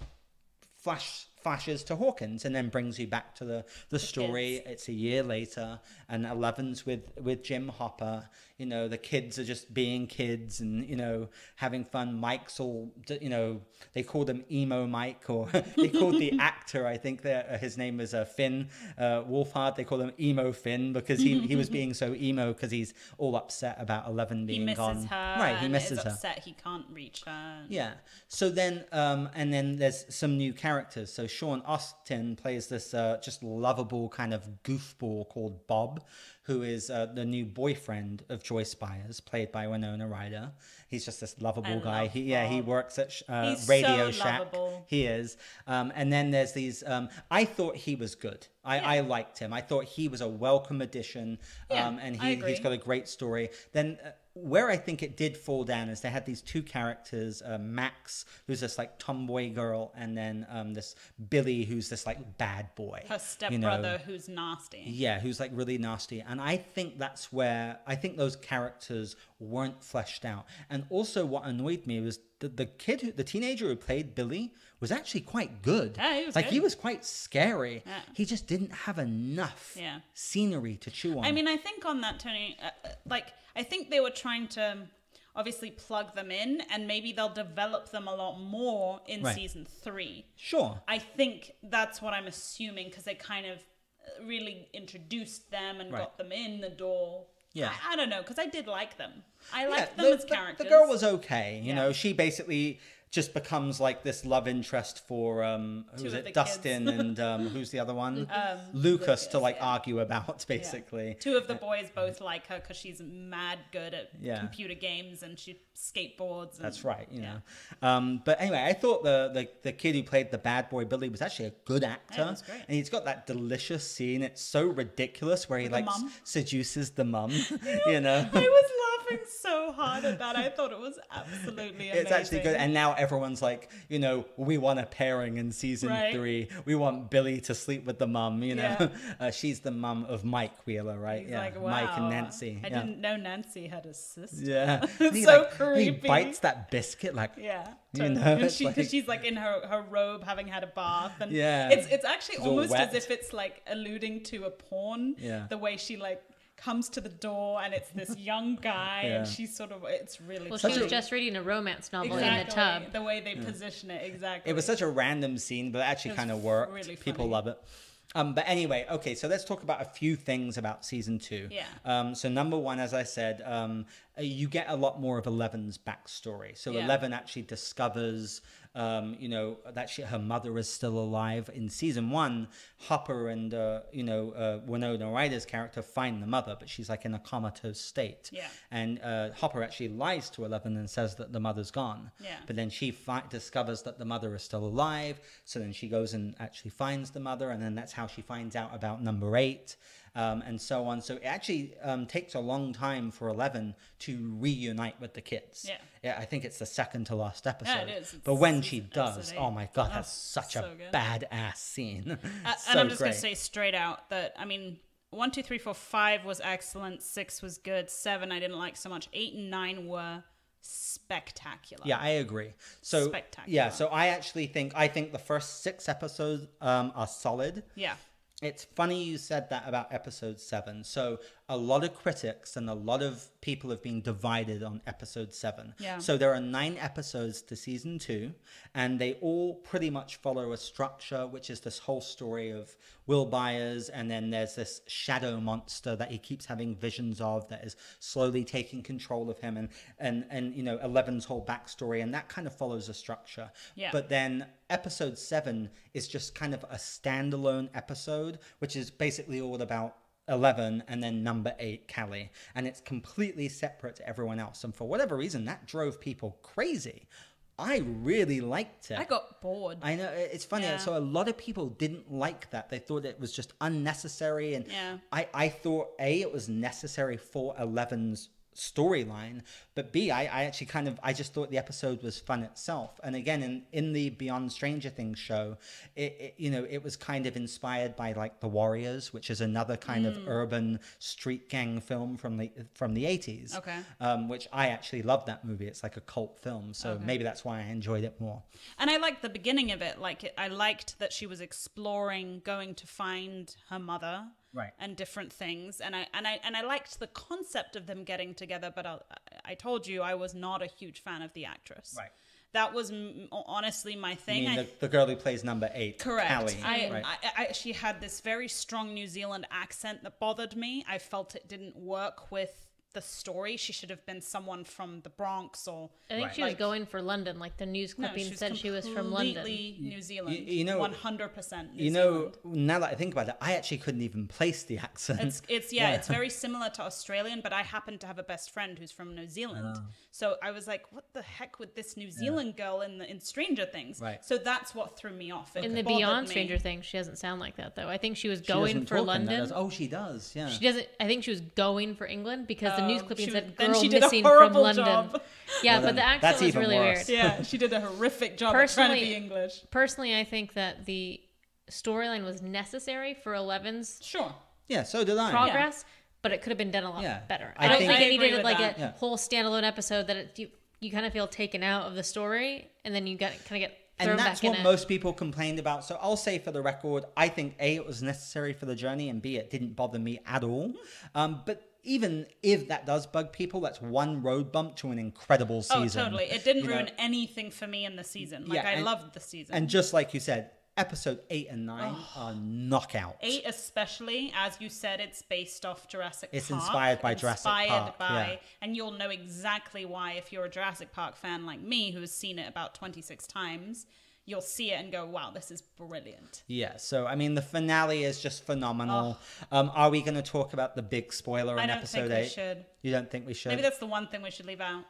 flash flashes to Hawkins and then brings you back to the the story. It's a year later, and Eleven's with with Jim Hopper. You know, the kids are just being kids and you know having fun. Mike's all you know. They called him emo Mike, or they called the actor. I think that uh, his name was uh, Finn uh, Wolfhard. They called him emo Finn because he he was being so emo because he's all upset about Eleven He being misses gone. her. right, he misses is her. upset he can't reach her. Yeah. So then, um, and then there's some new characters. So Sean Astin plays this uh, just lovable kind of goofball called Bob, who is uh, the new boyfriend of Joyce Byers, played by Winona Ryder. He's just this lovable I guy. love He, yeah, he works at sh- uh, Radio so Shack. lovable. He is. Um, and then there's these. Um, I thought he was good. I, I liked him. I thought he was a welcome addition. Yeah, um, and he, he's got a great story. Then uh, where I think it did fall down is they had these two characters, uh, Max, who's this like tomboy girl, and then um, this Billy, who's this like bad boy. Her you know. stepbrother who's nasty. Yeah, who's like really nasty. And I think that's where I think those characters weren't fleshed out. And also what annoyed me was the, the kid who the teenager who played Billy was actually quite good. Yeah, he was like he was quite scary. Yeah. He just didn't have enough Yeah. scenery to chew on. I mean, I think on that, Tony, uh, uh, like, I think they were trying to obviously plug them in and maybe they'll develop them a lot more in Right. season three. sure. I think that's what I'm assuming because they kind of uh, really introduced them and Right. got them in the door. Yeah. I, I don't know because I did like them. I Yeah, liked them the, as the- characters. The girl was okay. You Yeah. know, she basically just becomes like this love interest for um who's it Dustin kids. and um who's the other one Um, Lucas to like yeah. argue about Yeah. basically Two of the boys both like her because she's mad good at Yeah. computer games and she skateboards. And, That's right, you yeah. know. Um, but anyway, I thought the, the the kid who played the bad boy Billy was actually a good actor, Yeah, and he's got that delicious scene. It's so ridiculous where he like seduces the mum, you know. I was laughing so hard at that. I thought it was absolutely amazing. It's actually good, and now everyone's like, you know, we want a pairing in season Right. three. We want Billy to sleep with the mum. You know, Yeah. uh, she's the mum of Mike Wheeler, right? He's yeah, like, wow. Mike and Nancy. I yeah. didn't know Nancy had a sister. Yeah, It's he, so like, creepy. He bites that biscuit like, Yeah, You know, and she, like- she's like in her, her robe, having had a bath, and Yeah. it's it's actually She's almost as if it's like alluding to a porn. Yeah. the way she like comes to the door, and it's this young guy, Yeah. and she's sort of it's really Well, funny. she was just reading a romance novel exactly in the tub. the way they position it exactly. It was such a random scene, but it actually It kind of worked. really People love it. Um, but anyway, okay, so let's talk about a few things about season two. Yeah. Um, so number one, as I said, um, uh, you get a lot more of Eleven's backstory. So Yeah. Eleven actually discovers, um, you know, that she, her mother is still alive. In season one, Hopper and uh, you know uh, Winona Ryder's character find the mother, but she's like in a comatose state. Yeah. And uh, Hopper actually lies to Eleven and says that the mother's gone. Yeah. But then she fi- discovers that the mother is still alive. So then she goes and actually finds the mother, and then that's how she finds out about number eight, um, and so on. So it actually um, takes a long time for Eleven to reunite with the kids. Yeah. Yeah, I think it's the second to last episode. it is. It's But when she does, oh my god, Oh, that's such so a good. badass scene. Uh, so and I'm just great. gonna say straight out that I mean, one, two, three, four, five was excellent. Six was good. Seven I didn't like so much. Eight and nine were spectacular. Yeah, I agree. So Spectacular. yeah, so I actually think I think the first six episodes um, are solid. Yeah. It's funny you said that about episode seven. So a lot of critics and a lot of people have been divided on episode seven. Yeah. So there are nine episodes to season two, and they all pretty much follow a structure, which is this whole story of Will Byers, and then there's this shadow monster that he keeps having visions of that is slowly taking control of him, and and and you know Eleven's whole backstory, and that kind of follows a structure. Yeah. But then episode seven is just kind of a standalone episode, which is basically all about 11 and then number eight, Kali And it's completely separate to everyone else. And for whatever reason, that drove people crazy. I really liked it. I got bored. I know it's funny. Yeah. So a lot of people didn't like that. They thought it was just unnecessary, and Yeah. I I thought a it was necessary for Eleven's storyline, but b I I actually kind of I just thought the episode was fun itself. And again, in in the Beyond Stranger Things show, it, it you know it was kind of inspired by like The Warriors, which is another kind Mm. of urban street gang film from the from the eighties. Okay. Um, which I actually love that movie. It's like a cult film, so maybe that's why I enjoyed it more. And I liked the beginning of it. Like, it, I liked that she was exploring going to find her mother, Right. and different things. And I and I and I liked the concept of them getting together. But I, I told you I was not a huge fan of the actress. Right. That was honestly my thing. I, the, the girl who plays number eight, Correct. Kali, I, right? I, I, she had this very strong New Zealand accent that bothered me. I felt it didn't work with the story. She should have been someone from the Bronx or. I think Right. she was Like- going for London. Like the news No, clipping she's said she was from London. completely New Zealand. you know- one hundred percent. you know, now that I think about it, I actually couldn't even place the accent. It's it's yeah, Yeah. it's very similar to Australian, but I happen to have a best friend who's from New Zealand. Ah. So I was like, what the heck with this New Zealand girl in the in Stranger Things? Right. So that's what threw me off. It In the Beyond me. Stranger Things, she doesn't sound like that though. I think she was going doesn't for talk in that, London. Oh, she does. Yeah. She doesn't. I think she was going for England because the news Oh, clipping she said was- then "girl she did a missing from London." job. Yeah, Well, but the accent that's was even really worse. weird. Yeah, she did a horrific job at trying to Personally- be English. Personally, I think that the storyline was necessary for Eleven's Sure. yeah. So did I. progress, but it could have been done a lot Yeah. better. I I, don't think- think, I it needed like that. a Yeah. whole standalone episode that it, you you kind of feel taken out of the story, and then you get kind of get And that's what most people complained about. So I'll say for the record, I think A, it was necessary for the journey, and B, it didn't bother me at all. Um, but even if that does bug people, that's one road bump to an incredible oh, season. Oh, totally. It didn't you know? ruin anything for me in the season. Like Yeah, I and- loved the season. And just like you said, episode eight and nine oh. are knockout. Eight, especially as you said, it's based off Jurassic It's Park. inspired by Jurassic inspired Park, by, yeah. and you'll know exactly why if you're a Jurassic Park fan like me, who has seen it about twenty six times. You'll see it and go, "Wow, this is brilliant." Yeah, so I mean, the finale is just phenomenal. Um, are we going to talk about the big spoiler I in episode think eight? we should. You don't think we should? Maybe that's the one thing we should leave out.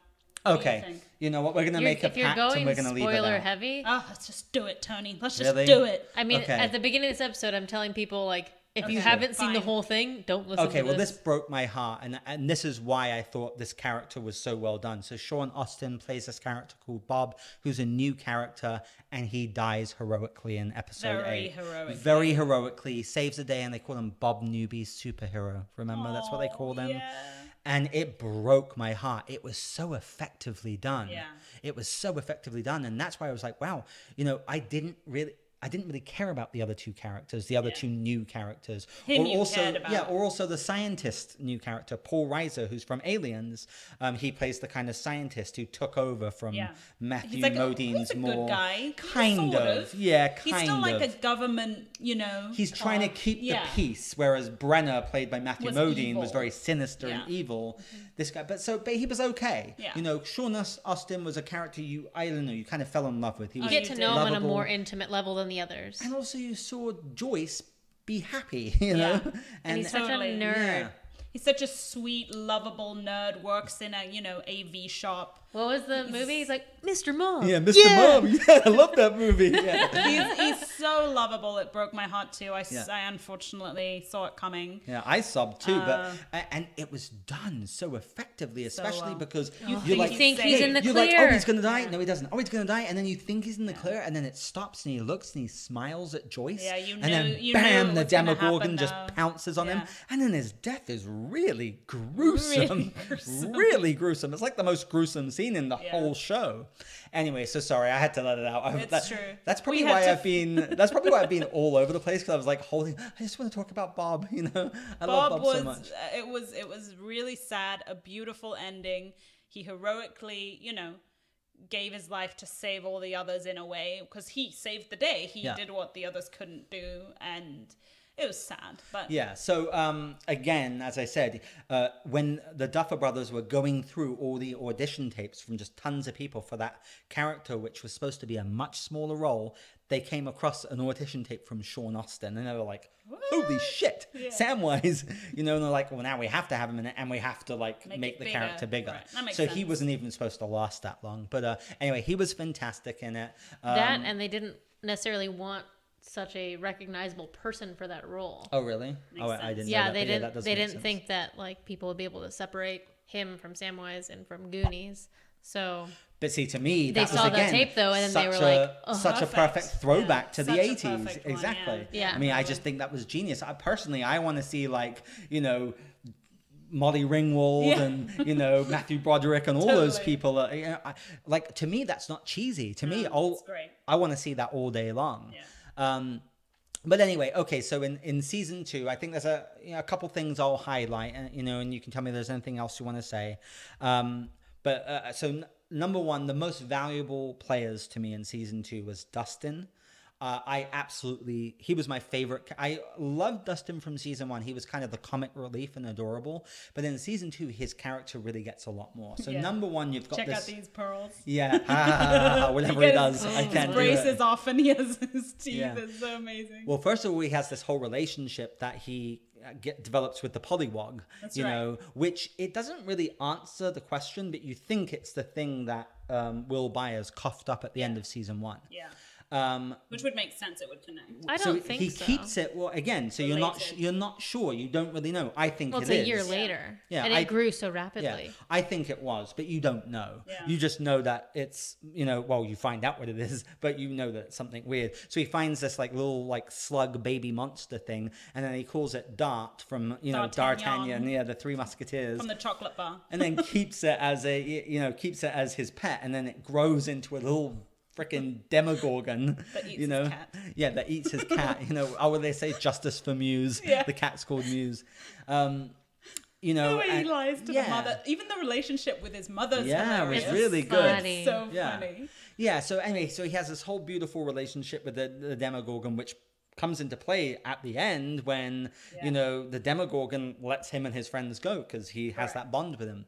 What do you okay. You, know what? We're going to You're- make a pact and we're going to leave it spoiler heavy, Oh, let's just do it, Tony. Let's just Really? do it. I mean, Okay. at the beginning of this episode, I'm telling people like, if you haven't seen the whole thing, don't listen Okay, well, this. this broke my heart, and and this is why I thought this character was so well done. So Sean Astin plays this character called Bob, who's a new character, and he dies heroically in episode Very eight. heroically. Very heroically, saves the day, and they call him Bob Newby's superhero. Remember, that's what they call them. yeah. And it broke my heart. It was so effectively done. Yeah. It was so effectively done, and that's why I was like, wow, you know, I didn't really. I didn't really care about the other two characters, the other Yeah. two new characters, Him or you also cared about. yeah, or also the scientist new character Paul Reiser, who's from Aliens. Um, he plays the kind of scientist who took over from Yeah. Matthew He's like, Modine's he's a more good guy. kind Sort of, of. yeah, kind of. He's still of. like a government, you know. He's trying to keep Yeah. the peace, whereas Brenner, played by Matthew Was Modine, was very sinister and Yeah. evil. This guy, but so, but he was okay. Yeah. You know, Sean Astin was a character you, I don't know, you kind of fell in love with. He Oh, was You you get to did. know him on a more intimate level than the others. and also you saw Joyce be happy. You know, Yeah. And he's such Totally. a nerd. yeah. He's such a sweet, lovable nerd. Works in a you know AV shop. What was the movie? He's like, Mr. Mom. Yeah, Mr. Mom. Yeah, I love that movie. Yeah. He's, he's so lovable. It broke my heart too. I, s- Yeah. I unfortunately saw it coming. Yeah, I sobbed too, Uh, but and it was done so effectively, especially well. because You you're think like, he's think safe. he's in the you're like, oh, he's gonna die. No, he doesn't. Oh, he's gonna die, and then you think he's in the clear, and then it stops, and he looks and he smiles at Joyce. Yeah, you and knew- then you knew bam, the was Demogorgon just pounces on him, and then his death is really gruesome, really gruesome. It's like the most gruesome scene in the Yeah. whole show. Anyway, so sorry, I had to let it out. I, It's that- true. That's probably had why I've been. That's probably why I've been all over the place because I was like holding. I just want to talk about Bob. You know, I love Bob Bob was so much. uh, it was it was really sad, a beautiful ending. He heroically, you know, gave his life to save all the others in a way because he saved the day. He Yeah. did what the others couldn't do, and it was sad. But Yeah. So um, again, as I said, uh, when the Duffer Brothers were going through all the audition tapes from just tons of people for that character, which was supposed to be a much smaller role, they came across an audition tape from Sean Astin, and they were like, "Holy shit, Samwise!" You know, and they're like, "Well, now we have to have him in it, and we have to like make, Make the bigger." character bigger." Right. That makes So he wasn't even supposed to last that long. But uh, anyway, he was fantastic in it. Um, That and they didn't necessarily want such a recognizable person for that role. oh, really? oh, I, I didn't. know yeah, that, they didn't. that they didn't sense. think that like people would be able to separate him from Samwise and from Goonies. So But see, to me, They that was saw that again tape, though, and then they were a, like, "Oh, such a perfect." perfect throwback Yeah, to the eighties. perfect one, Exactly. yeah. Yeah. I mean, I just think that was genius. I personally, I want to see like you know. Molly Ringwald Yeah. and you know Matthew Broderick and all those people. Are, you know, I, like to me, that's not cheesy. To me, all. I want to see that all day long. Yeah. Um, but anyway, okay. So in, in season two, I think there's a you know, a couple things I'll highlight, and you know, and you can tell me if there's anything else you want to say. Um, but uh, so n- number one, the most valuable players to me in season two was Dustin. Uh, I absolutely, he was my favorite. I loved Dustin from season one. He was kind of the comic relief and adorable. But in season two, his character really gets a lot more. So Yeah. number one, you've got check this. out these pearls. Yeah, whatever he gets does, I can't do brace it. is off and he has his teeth. Yeah. It's so amazing. Well, first of all, he has this whole relationship that he uh, get develops with the polywog, That's you right. know, which it doesn't really answer the question, but you think it's the thing that um, Will Byers coughed up at the end of season one. yeah, Um, which would make sense. It would connect. I don't think so. he so. keeps it well again. So you're not Related. you're not sure. You don't really know. I think Well, it's it a year later. Yeah, and it I- grew so rapidly. Yeah, rapidly. I think it was, but you don't know. Yeah. You just know that it's, you know, well, you find out what it is, but you know that it's something weird. So he finds this like little like slug baby monster thing, and then he calls it Dart from, you know, D'Artagnan. D'Artagnan, yeah, the Three Musketeers, From the chocolate bar. and then keeps it as a, you know, keeps it as his pet, and then it grows into a little freaking demogorgon That eats you his know cat. yeah that eats his cat you know oh well they say justice for Mews Yeah. the cat's called Mews um you know the way he lies to yeah. the mother. Even the relationship with his mother. Yeah, it was really good. Funny. So Yeah. funny. Yeah. So anyway, so he has this whole beautiful relationship with the, the Demogorgon, which comes into play at the end when Yeah. you know the Demogorgon lets him and his friends go because he has Correct. that bond with him.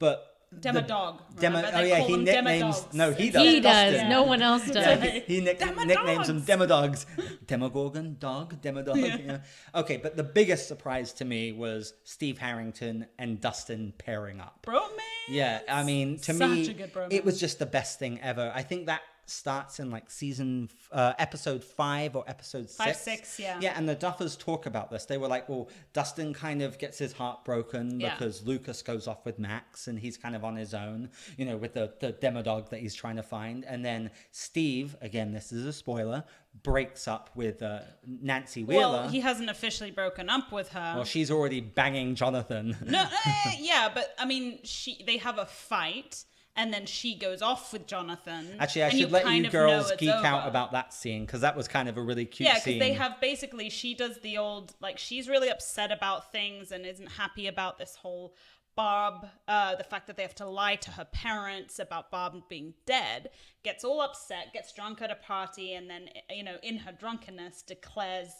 But Demo dog. Demo, oh They yeah, he nicknames. demodogs. No, he does. he does. Dustin. No one else does. Yeah, he, he nick, Demodogs. nicknames them Demodogs. Demogorgon, dog, Demodog. Yeah. Yeah. Okay, but the biggest surprise to me was Steve Harrington and Dustin pairing up. Bromance. Yeah, I mean, to Such me, a good it was just the best thing ever. I think that starts in like season, uh, episode five or episode six. Five, six, yeah. Yeah, and the Duffers talk about this. They were like, well, Dustin kind of gets his heart broken Yeah. because Lucas goes off with Max and he's kind of on his own, you know, with the, the demodog that he's trying to find. And then Steve, again, this is a spoiler, breaks up with uh, Nancy Wheeler. Well, he hasn't officially broken up with her. well, she's already banging Jonathan. no, eh, yeah, but I mean, she they have a fight, and then she goes off with Jonathan. Actually, I should let you girls geek out about that scene because that was kind of a really cute Yeah, because they have basically she does the old like she's really upset about things and isn't happy about this whole Barb, uh, the fact that they have to lie to her parents about Barb being dead, gets all upset, gets drunk at a party, and then you know in her drunkenness declares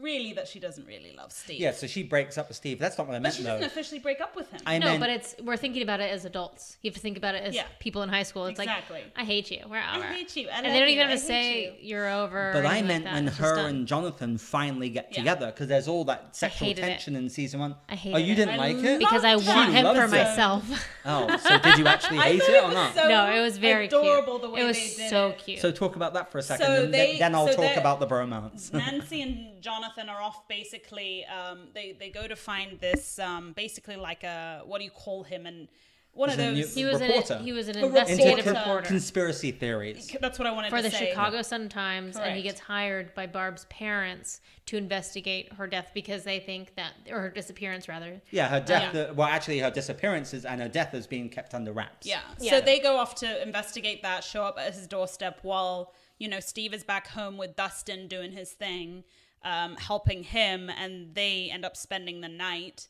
really that she doesn't really love Steve. Yeah, so she breaks up with Steve. That's not what I but meant she though. doesn't officially break up with him. I no, meant, but it's we're thinking about it as adults. You have to think about it as Yeah. people in high school. It's Exactly. like I hate you. We're over. hate you. I and they don't you. even have to say you. you're over. but I meant like when It's her and Jonathan finally get Yeah. together because there's all that sexual hated it. tension in season one. I oh, hated you it. didn't I like it? because I She want him for it. myself. Oh, so did you actually hate it or not? no, it was very adorable the way it was they did so it. cute. So talk about that for a second, So and they- then, then I'll so talk about the bromance. Nancy and Jonathan are off basically. Um, they they go to find this um, basically like a what do you call him and one He's of those. he was reporter. an he was an investigative reporter. reporter Conspiracy theories. that's what I wanted for to the say. Chicago Sun Times, and he gets hired by Barb's parents to investigate her death because they think that or her disappearance rather. Yeah, her death. Yeah. uh, well, actually, her disappearances and her death is being kept under wraps. Yeah. Yeah. So they go off to investigate that, show up at his doorstep while, you know, Steve is back home with Dustin doing his thing, um, helping him, and they end up spending the night.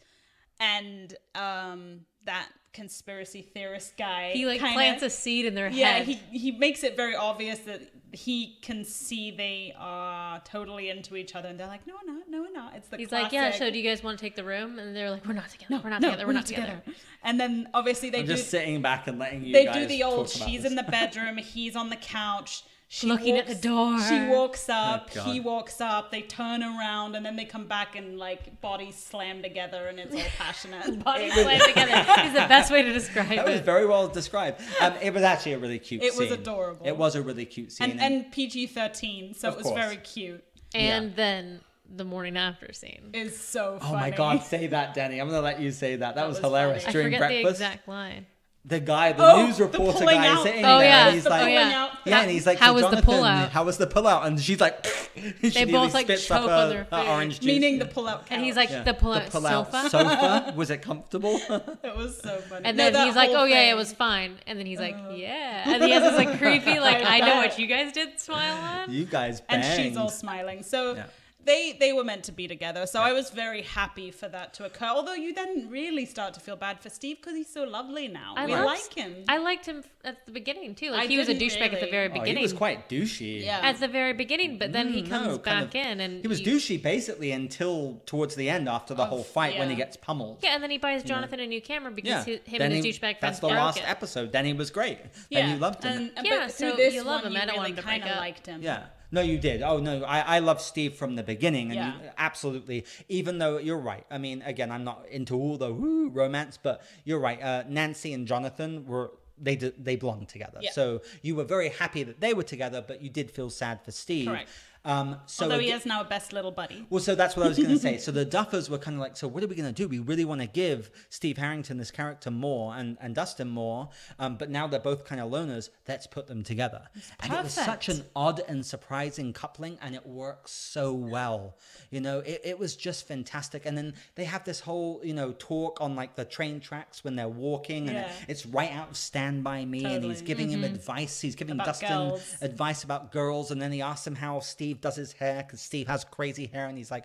And um, that conspiracy theorist guy. He like kinda- plants a seed in their Yeah, head. he, he makes it very obvious that he can see they are totally into each other, and they're like, no, we're not, no, we're not. It's the He's like, yeah. So do you guys want to take the room? And they're like, we're not together. No, we're not no, together. We're, not together. And then obviously they I'm do just sitting back and letting you they guys do the old she's this. in the bedroom he's on the couch she Looking at the door. she walks up Oh, he walks up they turn around and then they come back and like bodies slam together and it's all passionate Bodies slam together is the best way to describe it. That was very well described. Um, it was actually a really cute It scene. was adorable. It was a really cute scene. and, and pg-13 so it was course. very cute And then the morning after scene. is so funny. oh my God, say that, Danny. I'm going to let you say that. That, was, was hilarious funny. I forget breakfast. the exact line. The guy, the Oh, news reporter pulling guy, out. is sitting Oh, there, yeah. and he's Oh, like, Pulling yeah. yeah, and he's like, How so was the Jonathan, pullout? How was the pullout? And she's like, she They both, like, spits choke up on her- their her orange juice. meaning the pull-out And he's couch. like, the pull-out sofa? sofa. Was it comfortable? it was so funny And then that he's like, whole "Oh yeah, it was fine." And then he's like, uh-huh. "Yeah," and he has this like creepy, like, "I know what you guys did," smile on. you guys and she's all smiling. So Yeah. They they were meant to be together. So I was very happy for that to occur. Although you then really start to feel bad for Steve because he's so lovely now. I we love- like him. I liked him at the beginning too. Like I he was a didn't douchebag at the really. very Oh, he was quite douchey. Yeah. at the very beginning, but then he Mm, comes no, back of- in and He was you- douchey basically until towards the end after the whole fight when he gets pummeled. Yeah, and then he buys Jonathan a new camera because Yeah. he, him Then and his he- douchebag friends That's the last it. episode. Then he was great. yeah, And you loved him. And, Yeah, but through so this you love one, him. I don't you want to break kind of up. liked him. Yeah. No, you did. Oh no, I, I love Steve from the beginning, and Yeah. you, absolutely. Even though you're right. I mean, again, I'm not into all the woo romance, but you're right. Uh, Nancy and Jonathan were they they belonged together, Yeah. so you were very happy that they were together, but you did feel sad for Steve. Correct. Um, so Although he has now a best little buddy. Well, so that's what I was going to say. So the Duffers were kind of like, so what are we going to do? We really want to give Steve Harrington, this character, more and, and Dustin more. Um, but now they're both kind of loners. Let's put them together. And it was such an odd and surprising coupling, and it works so well. You know, it, it was just fantastic. And then they have this whole, you know, talk on like the train tracks when they're walking, and Yeah. it's right out of Stand By Me, and he's Totally. giving him advice. He's giving About Dustin girls. advice about girls, and then he asks him how Steve does his hair because Steve has crazy hair, and he's like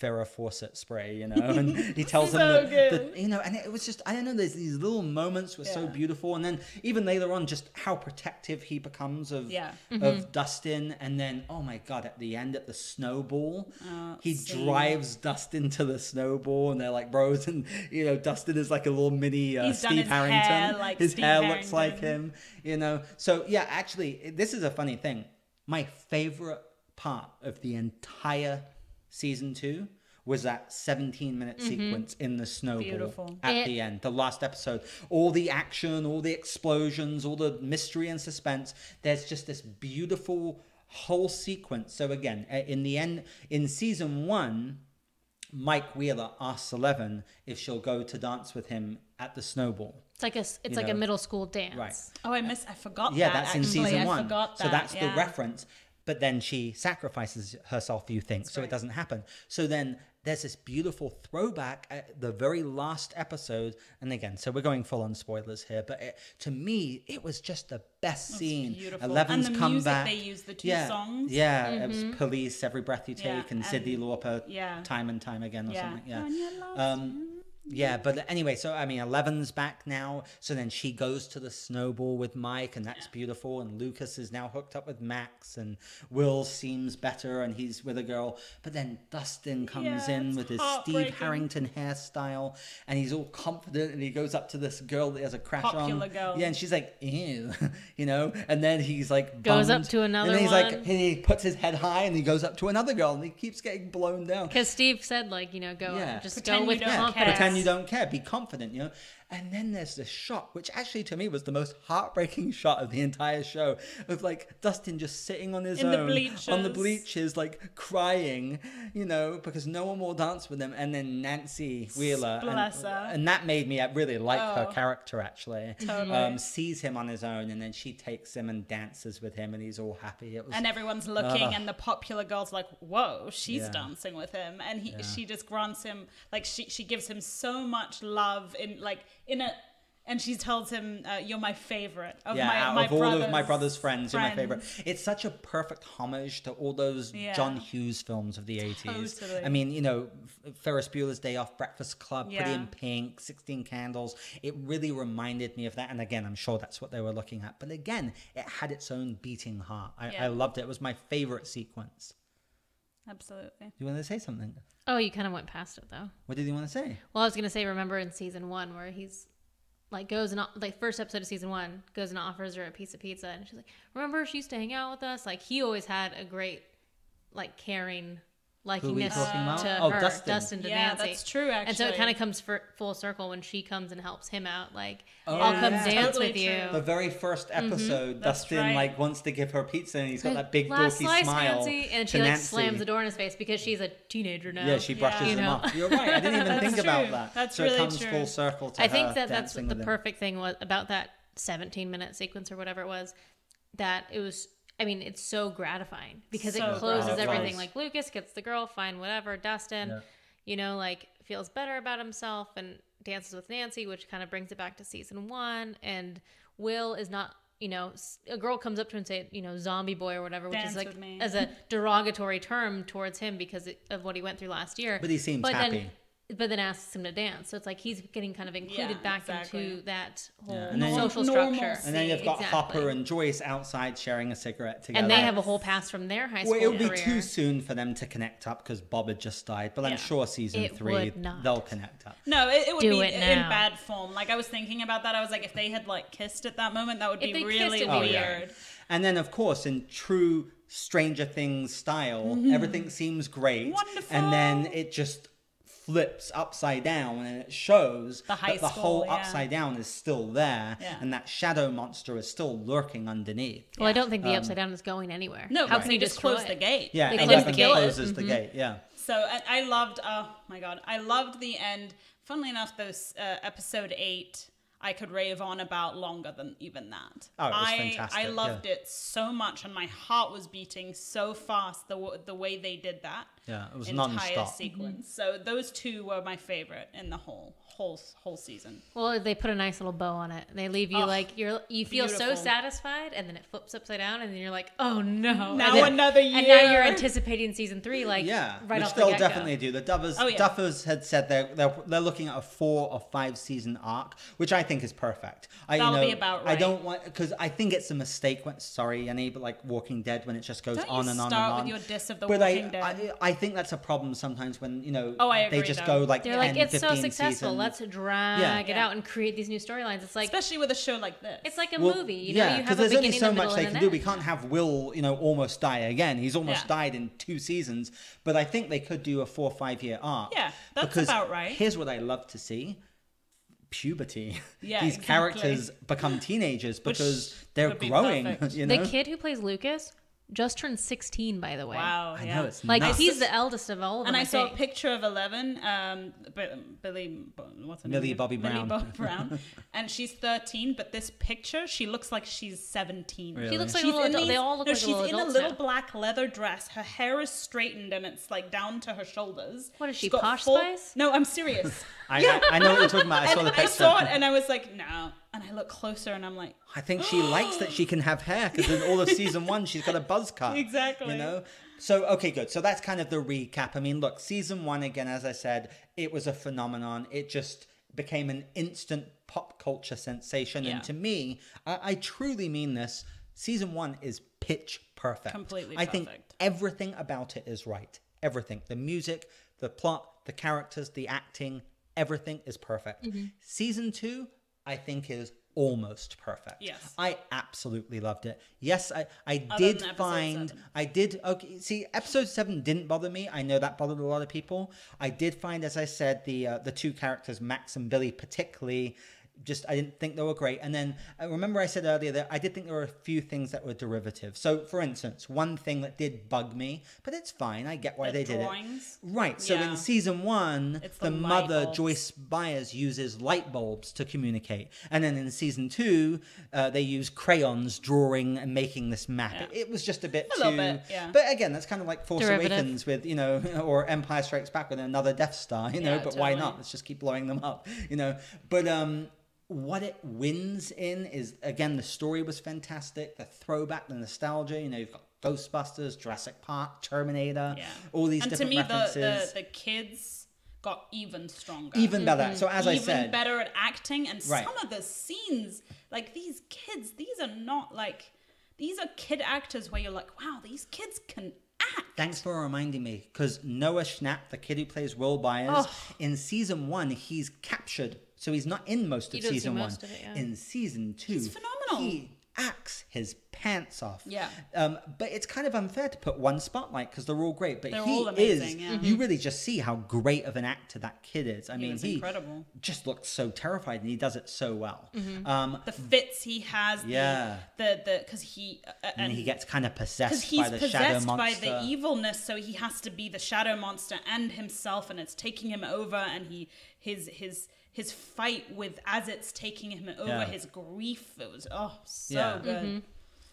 Farrah Fawcett spray, you know, and he tells him So that, good. that, you know, and it was just I don't know, there's these little moments were so beautiful, and then even later on, just how protective he becomes of Yeah. of Dustin, and then oh my god, at the end at the snowball, Oh, he scene. drives Dustin to the snowball, and they're like bros, and you know, Dustin is like a little mini uh, He's done Steve his Harrington, hair like his Steve hair looks like him, you know. So yeah, actually, this is a funny thing. My favorite part of the entire season two was that 17 minute sequence in the snowball Beautiful. at It- the end, the last episode. All the action, all the explosions, all the mystery and suspense. There's just this beautiful whole sequence. So again, uh, in the end, in season one, Mike Wheeler asks Eleven if she'll go to dance with him at the snowball. It's like a s- it's You like a middle school dance. Right. Oh, I missed. I forgot. Yeah, that, that's in actually. season I one. forgot so that, that's yeah. the reference. But then she sacrifices herself, you think, so it doesn't happen. So then there's this beautiful throwback at the very last episode. And again, so we're going full on spoilers here, but it, to me, it was just the best scene. beautiful. Eleven's And the come music they used, the two yeah, songs. Yeah, it was Police, Every Breath You Take, Yeah, and Cyndi and- Lauper, yeah. Time and Time Again or Yeah. something. Yeah. Um, yeah, but anyway, so I mean, Eleven's back now. So then she goes to the snowball with Mike, and that's beautiful. And Lucas is now hooked up with Max, and Will seems better, and he's with a girl. But then Dustin comes Yeah, in with his Steve. Harrington hairstyle, and he's all confident, and he goes up to this girl that he has a crush Popular on. girl. Yeah, and she's like, ew, you know. And then he's like, Goes up to another girl. and then he's one. like, he puts his head high, and he goes up to another girl, and he keeps getting blown down. Because Steve said, like, you know, go Yeah. just Pretend go with don't confidence. You don't care. Be confident, you know. And then there's this shot, which actually to me was the most heartbreaking shot of the entire show, of like Dustin just sitting on his In the own on the bleachers. like crying, you know, because no one will dance with him. And then Nancy Wheeler, Bless and, her. and that made me really like her Oh. character actually. Totally. Um, sees him on his own, and then she takes him and dances with him, and he's all happy. It was and everyone's looking Ugh. and the popular girl's like whoa she's Yeah. dancing with him and he she just grants him like she she gives him so much love in like in a and she tells him uh, you're my favorite of yeah, my, out my of all of my brother's friends, you're my favorite. It's such a perfect homage to all those Yeah. John Hughes films of the 80s. Totally. I mean, you know, Ferris Bueller's Day Off, Breakfast Club, Pretty in Pink, 16 Candles. It really reminded me of that. And again, I'm sure that's what they were looking at. But again, it had its own beating heart. I, Yeah. I loved it. It was my favorite sequence. absolutely Do you want to say something? Oh, you kind of went past it, though. What did you want to say? Well, I was gonna say, remember in season one where he's like goes and like first episode of season one goes and offers her a piece of pizza, and she's like, "Remember, she used to hang out with us." Like he always had a great, like caring likingness talking about? to Oh, her, Dustin. to Yeah, Nancy. that's true, And so it kind of comes for full circle when she comes and helps him out. Like, Oh, I'll come yeah. dance Totally with you. The very first mm-hmm. episode, That's Dustin right. like wants to give her pizza, and he's got that big Last dorky slice, smile. Nancy, and to she like Nancy. slams the door in his face because she's a teenager now. Yeah, she brushes Yeah. him You know? off. You're right. I didn't even That's think about that. That's so really it comes true. full circle to I think that that's the with him. perfect thing was about that 17 minute sequence or whatever it was that it was I mean it's so gratifying because So it closes gratifying. everything like Lucas gets the girl fine whatever Dustin Yeah. you know like feels better about himself and dances with Nancy which kind of brings it back to season 1 and Will is not you know a girl comes up to him and say you know zombie boy or whatever which Dance is like as a derogatory term towards him because of what he went through last year But he seems then happy. But then asks him to dance. So it's like he's getting kind of included Yeah, back exactly. into that whole Yeah, and then- social Normal structure. And then you've got Exactly. Hopper and Joyce outside sharing a cigarette together. And they have a whole past from their high school Well, it would be too soon for them to connect up because Bob had just died. But I'm sure season It three they'll connect up. no it, it would Do be it in bad form like i was thinking about that i was like if they had like kissed at that moment that would If be they kissed, really it'd oh, weird weird. And then, of course, in true Stranger Things style, mm-hmm. everything seems great. Wonderful. And then it just flips upside down and it shows The that the school, whole yeah. upside down is still there Yeah. and that shadow monster is still lurking underneath. Well, I don't think the upside down is going anywhere. no How because can they you just close closed the gate Yeah, They and closed then the gate. closes the gate. Yeah. So I, I loved. Oh my god, I loved the end. Funnily enough, those uh, episode eight, I could rave on about longer than even that. Oh, it was I, fantastic, I yeah. loved it so much, and my heart was beating so fast the the way they did that. Yeah, it was entire non-stop. sequence. So those two were my favorite in the whole whole whole season. Well, they put a nice little bow on it. And they leave you Oh, like you're you feel so satisfied, and then it flips upside down, and then you're like, oh no! Now then- another year, And now you're anticipating season three, like Yeah, right which off they'll the definitely do. The Duffers, Oh, yeah. Duffers had said they're, they're they're looking at a four or five season arc, which I think is perfect. I, That'll you know, be about I don't want because I think it's a mistake. When, sorry, Annie, but like Walking Dead when it just goes Don't you on and on start and with on. your diss of The but Walking I, Dead. I I think that's a problem sometimes when you know Oh, I they agree, just though. go like They're 10, like, it's so 15 successful. seasons. Let's drag Yeah. it Yeah. out and create these new storylines. It's like Especially with a show like this. it's like a Well, movie. You know, yeah, you have a there's only so a much they can do. end. We can't have Will, you know, almost die again. He's almost Yeah. died in two seasons, but I think they could do a four or five year arc. Yeah, that's because about right. Here's what I love to see: puberty. Yeah, these exactly. characters become teenagers because they're would be growing. You know, The kid who plays Lucas just turned 16, by the way. Wow. I know it's Like nuts. he's the eldest of all of them. and I, saw think. a picture of Eleven, um, Billy, what's her Millie name? Bobby Millie Brown. Bobby Brown, and she's thirteen. But this picture, she looks like she's seventeen. Really? She looks like a little in adult. They all look no, like she's little in a little now. black leather dress. Her hair is straightened and it's like down to her shoulders. What is she, Posh full- Spice? No, I'm serious. I, I, I know what you're talking about. I saw and the I saw it and I was like, no. And I look closer and I'm like, I think she likes that she can have hair because in all of season one she's got a buzz cut. Exactly. You know. So okay, good. So that's kind of the recap. I mean, look, season one again, as I said, it was a phenomenon. It just became an instant pop culture sensation, Yeah. and to me, I, I truly mean this. Season one is pitch perfect. Completely Perfect. I think everything about it is right. Everything. The music, the plot, the characters, the acting, everything is perfect. Mm-hmm. Season two, I think, is almost perfect. Yes. I absolutely loved it. Yes, I, I Other did find seven. I did okay. See, episode seven didn't bother me. I know that bothered a lot of people. I did find, as I said, the uh, the two characters, Max and Billy, particularly. Just I didn't think they were great. And then I remember I said earlier that I did think there were a few things that were derivative. So, for instance, one thing that did bug me, but it's fine. I get why The they did drawings? it. Right. So Yeah. in season one, It's the, the mother bulbs. Joyce Byers uses light bulbs to communicate, and then in season two, uh, they use crayons drawing and making this map. Yeah. It, it was just a bit A too. little bit, yeah. But again, that's kind of like Force Derivative. Awakens with you know, or Empire Strikes Back with another Death Star. You know, Yeah, but why not? Let's just keep blowing them up. You know, but um. What it wins in is again the story was fantastic, the throwback, the nostalgia. You know, you've got Ghostbusters, Jurassic Park, Terminator, yeah. all these and to me, the, references. the, the kids got even stronger. even better. Mm-hmm. So as I even said, better at acting and Right. some of the scenes like these kids these are not like these are kid actors where you're like wow these kids can act Thanks for reminding me, because Noah Schnapp, the kid who plays Will Byers, in season one, he's captured, so he's not in most of season one. most of it, yeah. In season two, He's phenomenal. He acts his pants off. Yeah. Um, but it's kind of unfair to put one spotlight because they're all great. But They're he all is. amazing, yeah. You really just see how great of an actor that kid is. I He mean, was he incredible. just looks so terrified, and he does it so well. Mm-hmm. Um, the fits he has Yeah. the the because he uh, and he gets kind of because possessed he's by the shadow possessed by the evilness so he has to be the shadow monster and himself and it's taking him over and he his his his fight with as it's taking him over Yeah. his grief it was oh so Yeah. good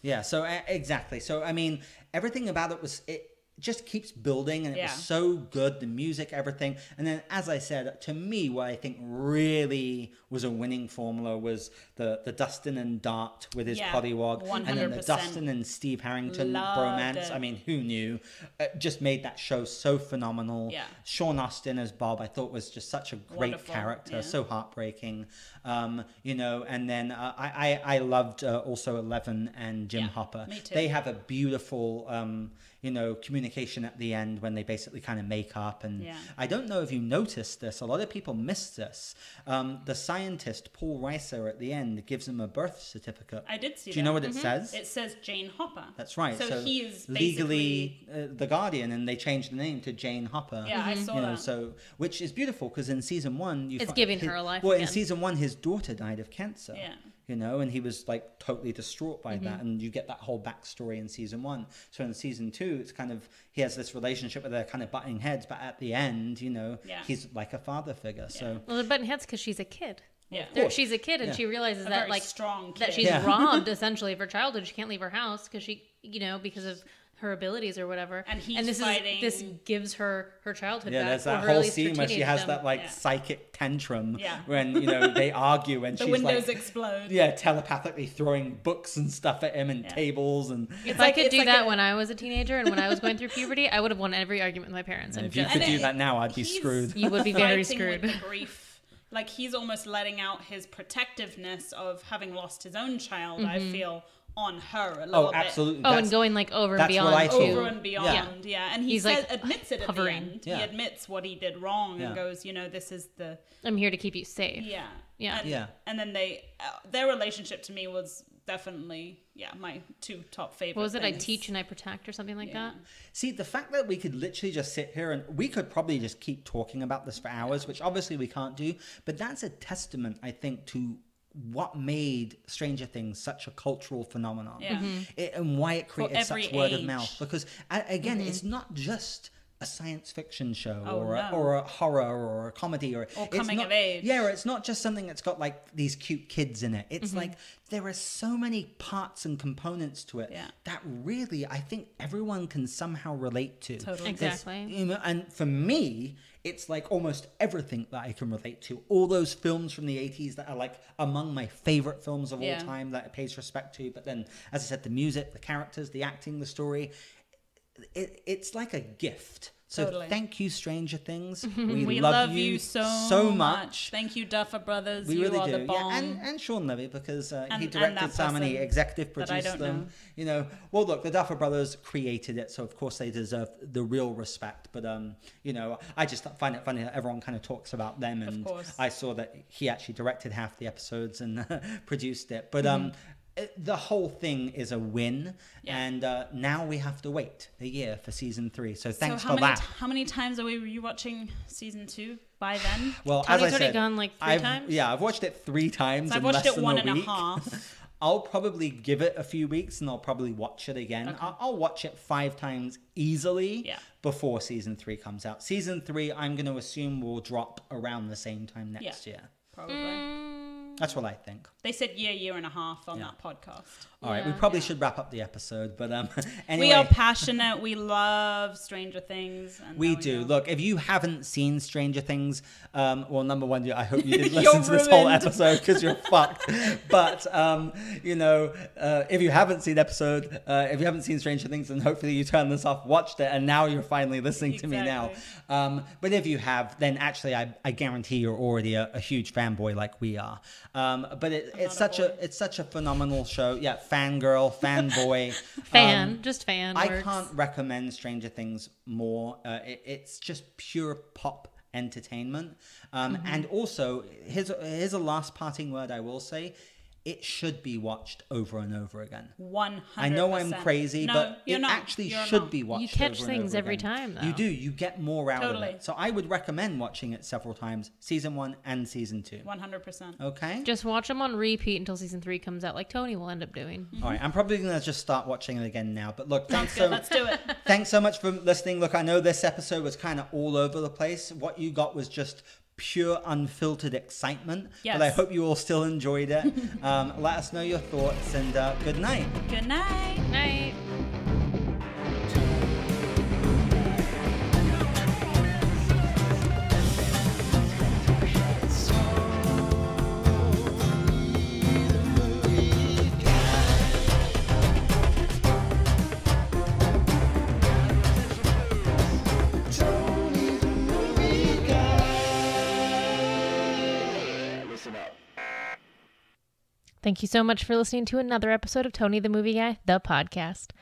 Yeah, so uh, exactly. So I mean, everything about it was it just keeps building and it Yeah. was so good the music everything and then as i said to me what i think really was a winning formula was the the dustin and dart with his Yeah, pollywog and then the dustin and steve harrington bromance it. i mean who knew it just made that show so phenomenal Yeah. sean astin as bob i thought was just such a great Wonderful, character yeah. so heartbreaking um you know and then uh, I, I i loved uh, also 11 and jim hopper me too. they have a beautiful um you know communication at the end when they basically kind of make up and Yeah. i don't know if you noticed this a lot of people missed this um the scientist paul reiser at the end gives him a birth certificate i did see do you know that. Mm-hmm. what it says it says jane hopper that's right so, he is legally uh, the guardian and they changed the name to jane hopper Yeah, I saw you know that. so which is beautiful because in season one you It's fi- giving his- her a life well in season one his daughter died of cancer Yeah. You know, and he was like totally distraught by Mm-hmm. that. And you get that whole backstory in season one. So in season two, it's kind of he has this relationship where they're kind of butting heads, but at the end, you know, Yeah. he's like a father figure. So Well, the button heads because she's a kid. Yeah. She's a kid and Yeah. she realizes A that very like strong that she's Yeah. robbed essentially of her childhood. She can't leave her house because she, you know, because of her abilities or whatever. And he's this fighting- is this gives her her childhood yeah, back. there's that whole scene where she has teenagedom. that like Yeah. psychic tantrum Yeah. when you know they argue and the she's windows like. explode yeah, telepathically throwing books and stuff at him and Yeah. tables and If like- I could do like that a- when I was a teenager and when I was going through puberty, I would have won every argument with my parents. And And if you could And do it- that now, I'd be screwed. you would be very fighting screwed. with the grief like he's almost letting out his protectiveness of having lost his own child i mm-hmm. feel on her a little Oh, bit absolutely. oh, That's- and going like over and that's what beyond I too. over and beyond yeah, and he He's, says, like, admits it hovering. at the end Yeah. he admits what he did wrong Yeah. and goes you know this is the I'm here to keep you safe. yeah Yeah. and, Yeah. and then they uh, their relationship to me was definitely yeah my two top favorite What was it? I teach and I protect or something like Yeah. that. See, the fact that we could literally just sit here and we could probably just keep talking about this for hours, which obviously we can't do, but that's a testament, I think, to what made Stranger Things such a cultural phenomenon Yeah. Mhm. it, and why it created every such word of mouth. Because a- again, it's not just a science fiction show Oh, or, a, no. or a horror or a comedy or, Or it's coming not- of age. Yeah, or it's not just something that's got like these cute kids in it. Mm-hmm. It's like there are so many parts and components to it Yeah. that really I think everyone can somehow relate to. Totally. Exactly. you know, and for me, it's like almost everything that I can relate to. All those films from the 80s that are like among my favorite films of Yeah. all time that it pays respect to. But then, as I said, the music, the characters, the acting, the story, it, it's like a gift. So Totally. thank you, Stranger Things. We, We love, love, you so, so much. Thank you, Duffer Brothers. We you really are do, the yeah, and and Shawn Levy because uh, And- he directed so some and he person executive produced them. know. You know, well, look, the Duffer Brothers created it, so of course they deserve the real respect. But um, you know, I just find it funny that everyone kind of talks about them, and course. I saw that he actually directed half the episodes and produced it. But Mm-hmm. um. It- The whole thing is a win, Yeah. and uh, now we have to wait a year for season three. So thanks so how for many that. how many times are we rewatching season two by then? Well, as Tony's I already said, gone, like, three I've, times? Yeah, I've watched it three times. So I've in watched less it than one a and a half. I'll probably give it a few weeks and I'll probably watch it again. I'll, I'll watch it five times easily Yeah. before season three comes out. Season three, I'm going to assume will drop around the same time next Yeah. year. Probably. Mm, That's what I think. They said year, year and a half on Yeah. that podcast. All right, we probably should wrap up the episode, but um, anyway. We are passionate. We love Stranger Things. And We do. Look, if you haven't seen Stranger Things, um, well, number one, I hope you didn't listen to this whole episode because you're fucked. But um, you know, uh, if you haven't seen episode, uh, if you haven't seen Stranger Things, then hopefully you turned this off, watched it, and now you're finally listening to me now. Um, but if you have, then actually, I, I guarantee you're already a, a huge fanboy like we are. Um, but it, it's not a such a it's such a phenomenal show. Yeah, fangirl, fanboy, fan, Um, just fan. I works. can't recommend Stranger Things more. Uh, it, it's just pure pop entertainment. Um, Mm-hmm. And also, here's here's a last parting word I will say. It should be watched over and over again. One hundred. I know I'm crazy, no, but you're it not. actually You're should not. be watched. You catch over and things over every again. time, You do. You get more out Totally. of it. So I would recommend watching it several times, season one and season two. One hundred percent. Okay. Just watch them on repeat until season three comes out, like Tony will end up doing. All right. I'm probably gonna just start watching it again now. But look, thanks so Let's do it. Thanks so much for listening. Look, I know this episode was kind of all over the place. What you got was just pure, unfiltered excitement. But I hope you all still enjoyed it. um, let us know your thoughts and uh, good night. Good night. Night. Thank you so much for listening to another episode of Tony the Movie Guy, the podcast.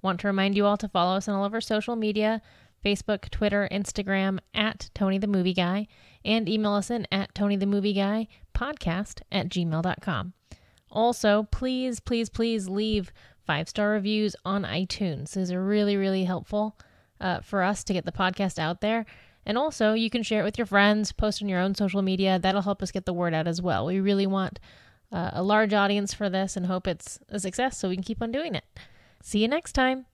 Want to remind you all to follow us on all of our social media Facebook, Twitter, Instagram at Tony the Movie Guy, and email us in at Tony the Movie Guy podcast at gmail.com. Also, please, please, please leave five star reviews on iTunes. Those are really, really helpful uh, for us to get the podcast out there. And also, you can share it with your friends, post on your own social media. That'll help us get the word out as well. We really want a large audience for this and hope it's a success so we can keep on doing it. See you next time.